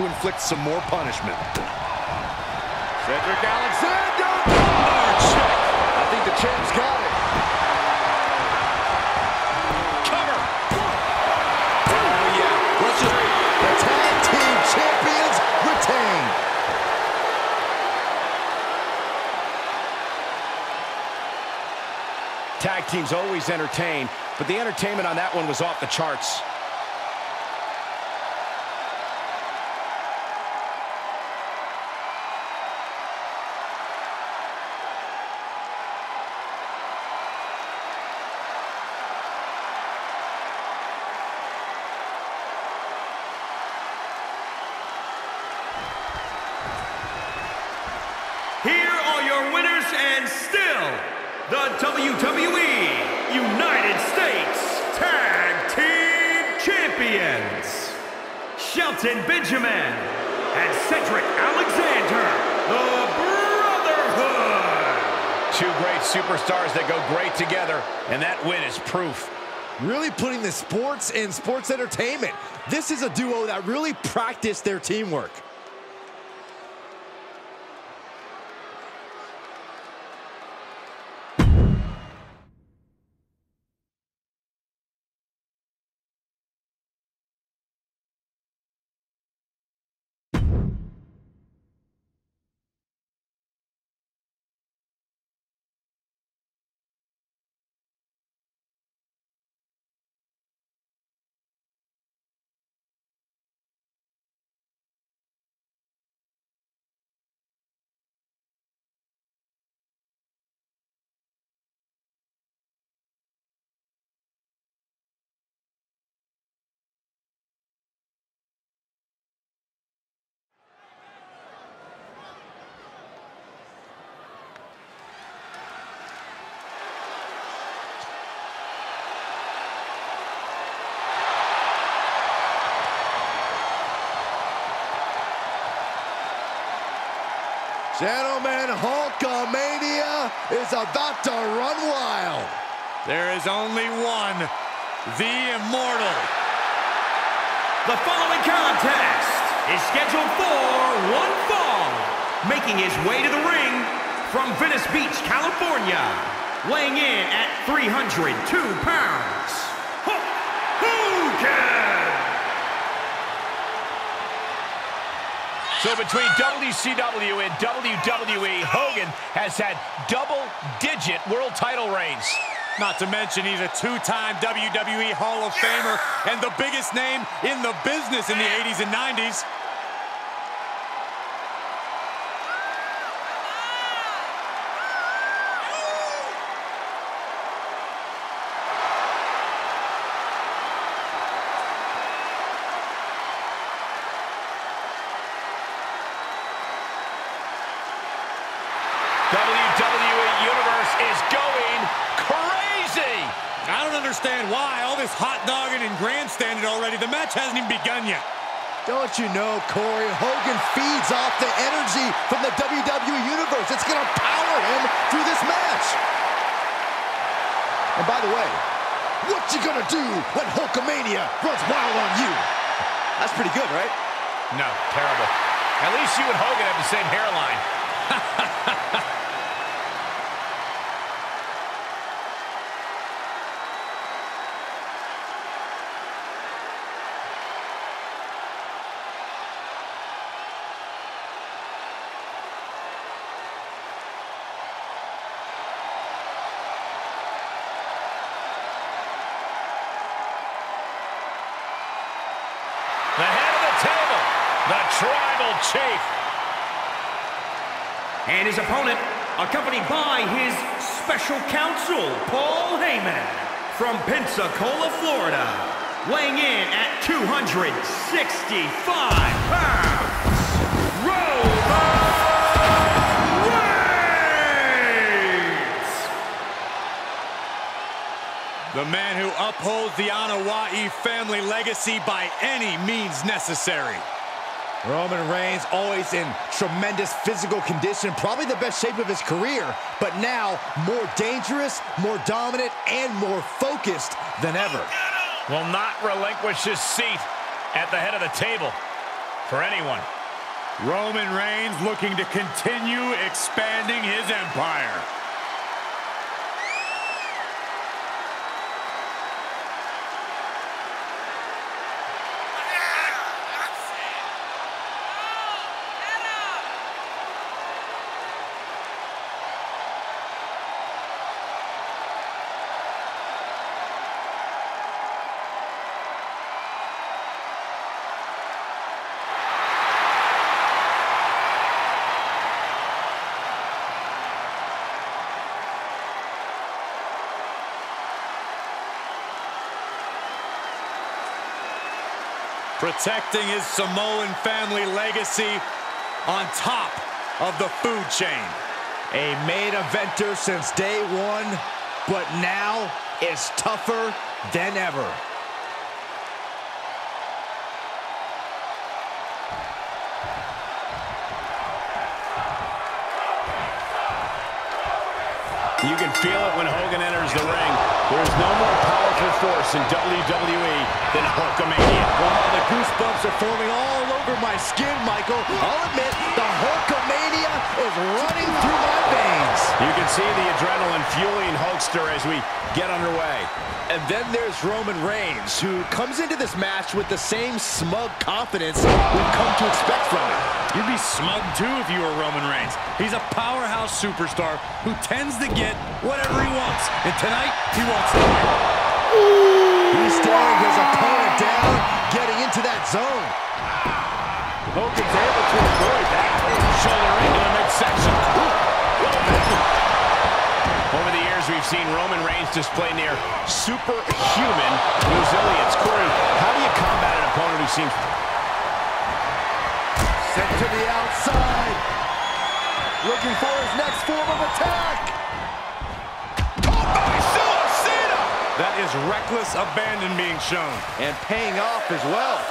to inflict some more punishment. Cedric Alexander! Oh, I think the champ's got it. Oh, tag team's always entertain, but the entertainment on that one was off the charts. and still the WWE United States Tag Team Champions, Shelton Benjamin and Cedric Alexander, the Brotherhood. Two great superstars that go great together, and that win is proof. Really putting the sports in sports entertainment. This is a duo that really practiced their teamwork. Gentlemen, Hulkamania is about to run wild. There is only one, the Immortal. The following contest is scheduled for one fall. Making his way to the ring from Venice Beach, California. Weighing in at 302 pounds. Hulk Hogan! So between WCW and WWE, Hogan has had double-digit world title reigns. Not to mention he's a two-time WWE Hall of Famer and the biggest name in the business in the 80s and 90s. WWE Universe is going crazy. I don't understand why. All this hot dogging and grandstanding already. The match hasn't even begun yet. Don't you know, Corey, Hogan feeds off the energy from the WWE Universe. It's going to power him through this match. And by the way, what you going to do when Hulkamania runs wild on you? That's pretty good, right? No, terrible. At least you and Hogan have the same hairline. The head of the table, the tribal chief. And his opponent, accompanied by his special counsel, Paul Heyman, from Pensacola, Florida, weighing in at 265 pounds, Roman Reigns! The man who upholds the Anoa'i family legacy by any means necessary. Roman Reigns always in tremendous physical condition, probably the best shape of his career, but now more dangerous, more dominant, and more focused than ever. Will not relinquish his seat at the head of the table for anyone. Roman Reigns looking to continue expanding his empire. Protecting his Samoan family legacy on top of the food chain. A main eventer since day one, but now is tougher than ever. You can feel it when Hogan enters the ring. There's no more force in WWE than Hulkamania. Wow, the goosebumps are forming all over my skin, Michael. I'll admit, the Hulkamania is running through my veins. You can see the adrenaline fueling Hulkster as we get underway. And then there's Roman Reigns, who comes into this match with the same smug confidence we've come to expect from him. You'd be smug too if you were Roman Reigns. He's a powerhouse superstar who tends to get whatever he wants. And tonight, he wants to win. He's staring his opponent down, getting into that zone. Hogan's able to avoid that. Shoulder into the midsection. Over the years, we've seen Roman Reigns display near superhuman resilience. Corey, how do you combat an opponent who seems Sent to the outside. Looking for his next form of attack. Is reckless abandon being shown. And paying off as well.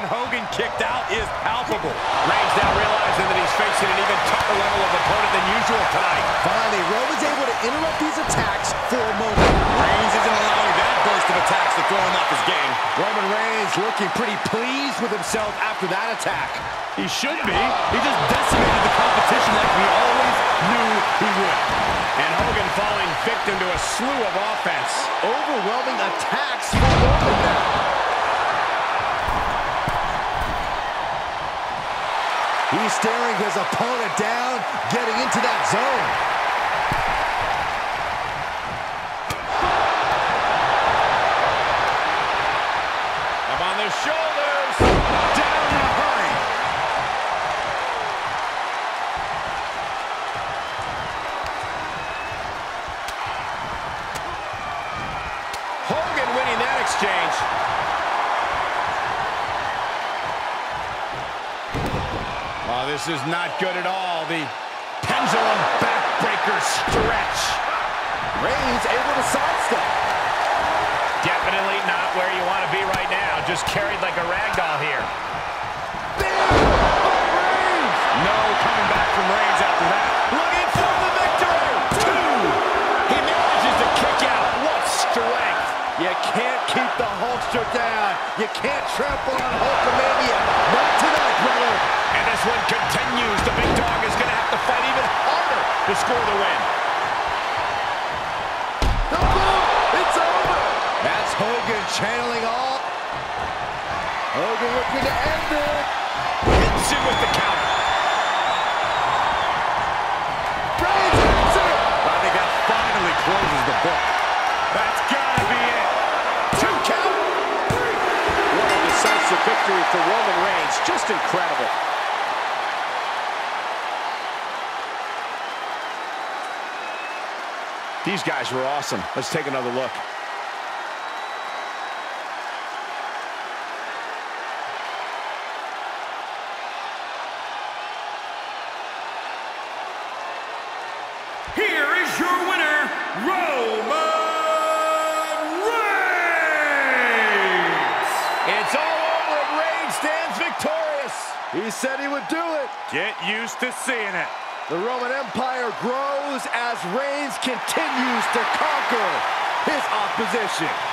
When Hogan kicked out is palpable. Reigns now realizing that he's facing an even tougher level of opponent than usual tonight. Finally, Roman's able to interrupt these attacks for a moment. Reigns isn't allowing that burst of attacks to throw him off his game. Roman Reigns looking pretty pleased with himself after that attack. He should be. He just decimated the competition like we always knew he would. And Hogan falling victim to a slew of offense. Overwhelming attacks for Roman now. He's staring his opponent down, getting into that zone. Is not good at all. The pendulum backbreaker stretch. Reigns able to sidestep. Definitely not where you want to be right now. Just carried like a rag doll here. No coming back from Reigns after that. Looking for the victory. Two. He manages to kick out. What strength. You can't keep the Hulkster down. You can't trample on Hulkamania. Not tonight, brother. And this one continues. The big dog is going to have to fight even harder to score the win. The boom. It's over. That's Hogan channeling all. Hogan looking to end it. Hits him with the counter. Reigns hits it. I think that finally closes the book. That's got to be it. Two count. What a decisive victory for Roman Reigns. Just incredible. These guys were awesome. Let's take another look. Here is your winner, Roman Reigns! It's all over and Reigns stands victorious. He said he would do it. Get used to seeing it. The Roman Empire grows as Reigns continues to conquer his opposition.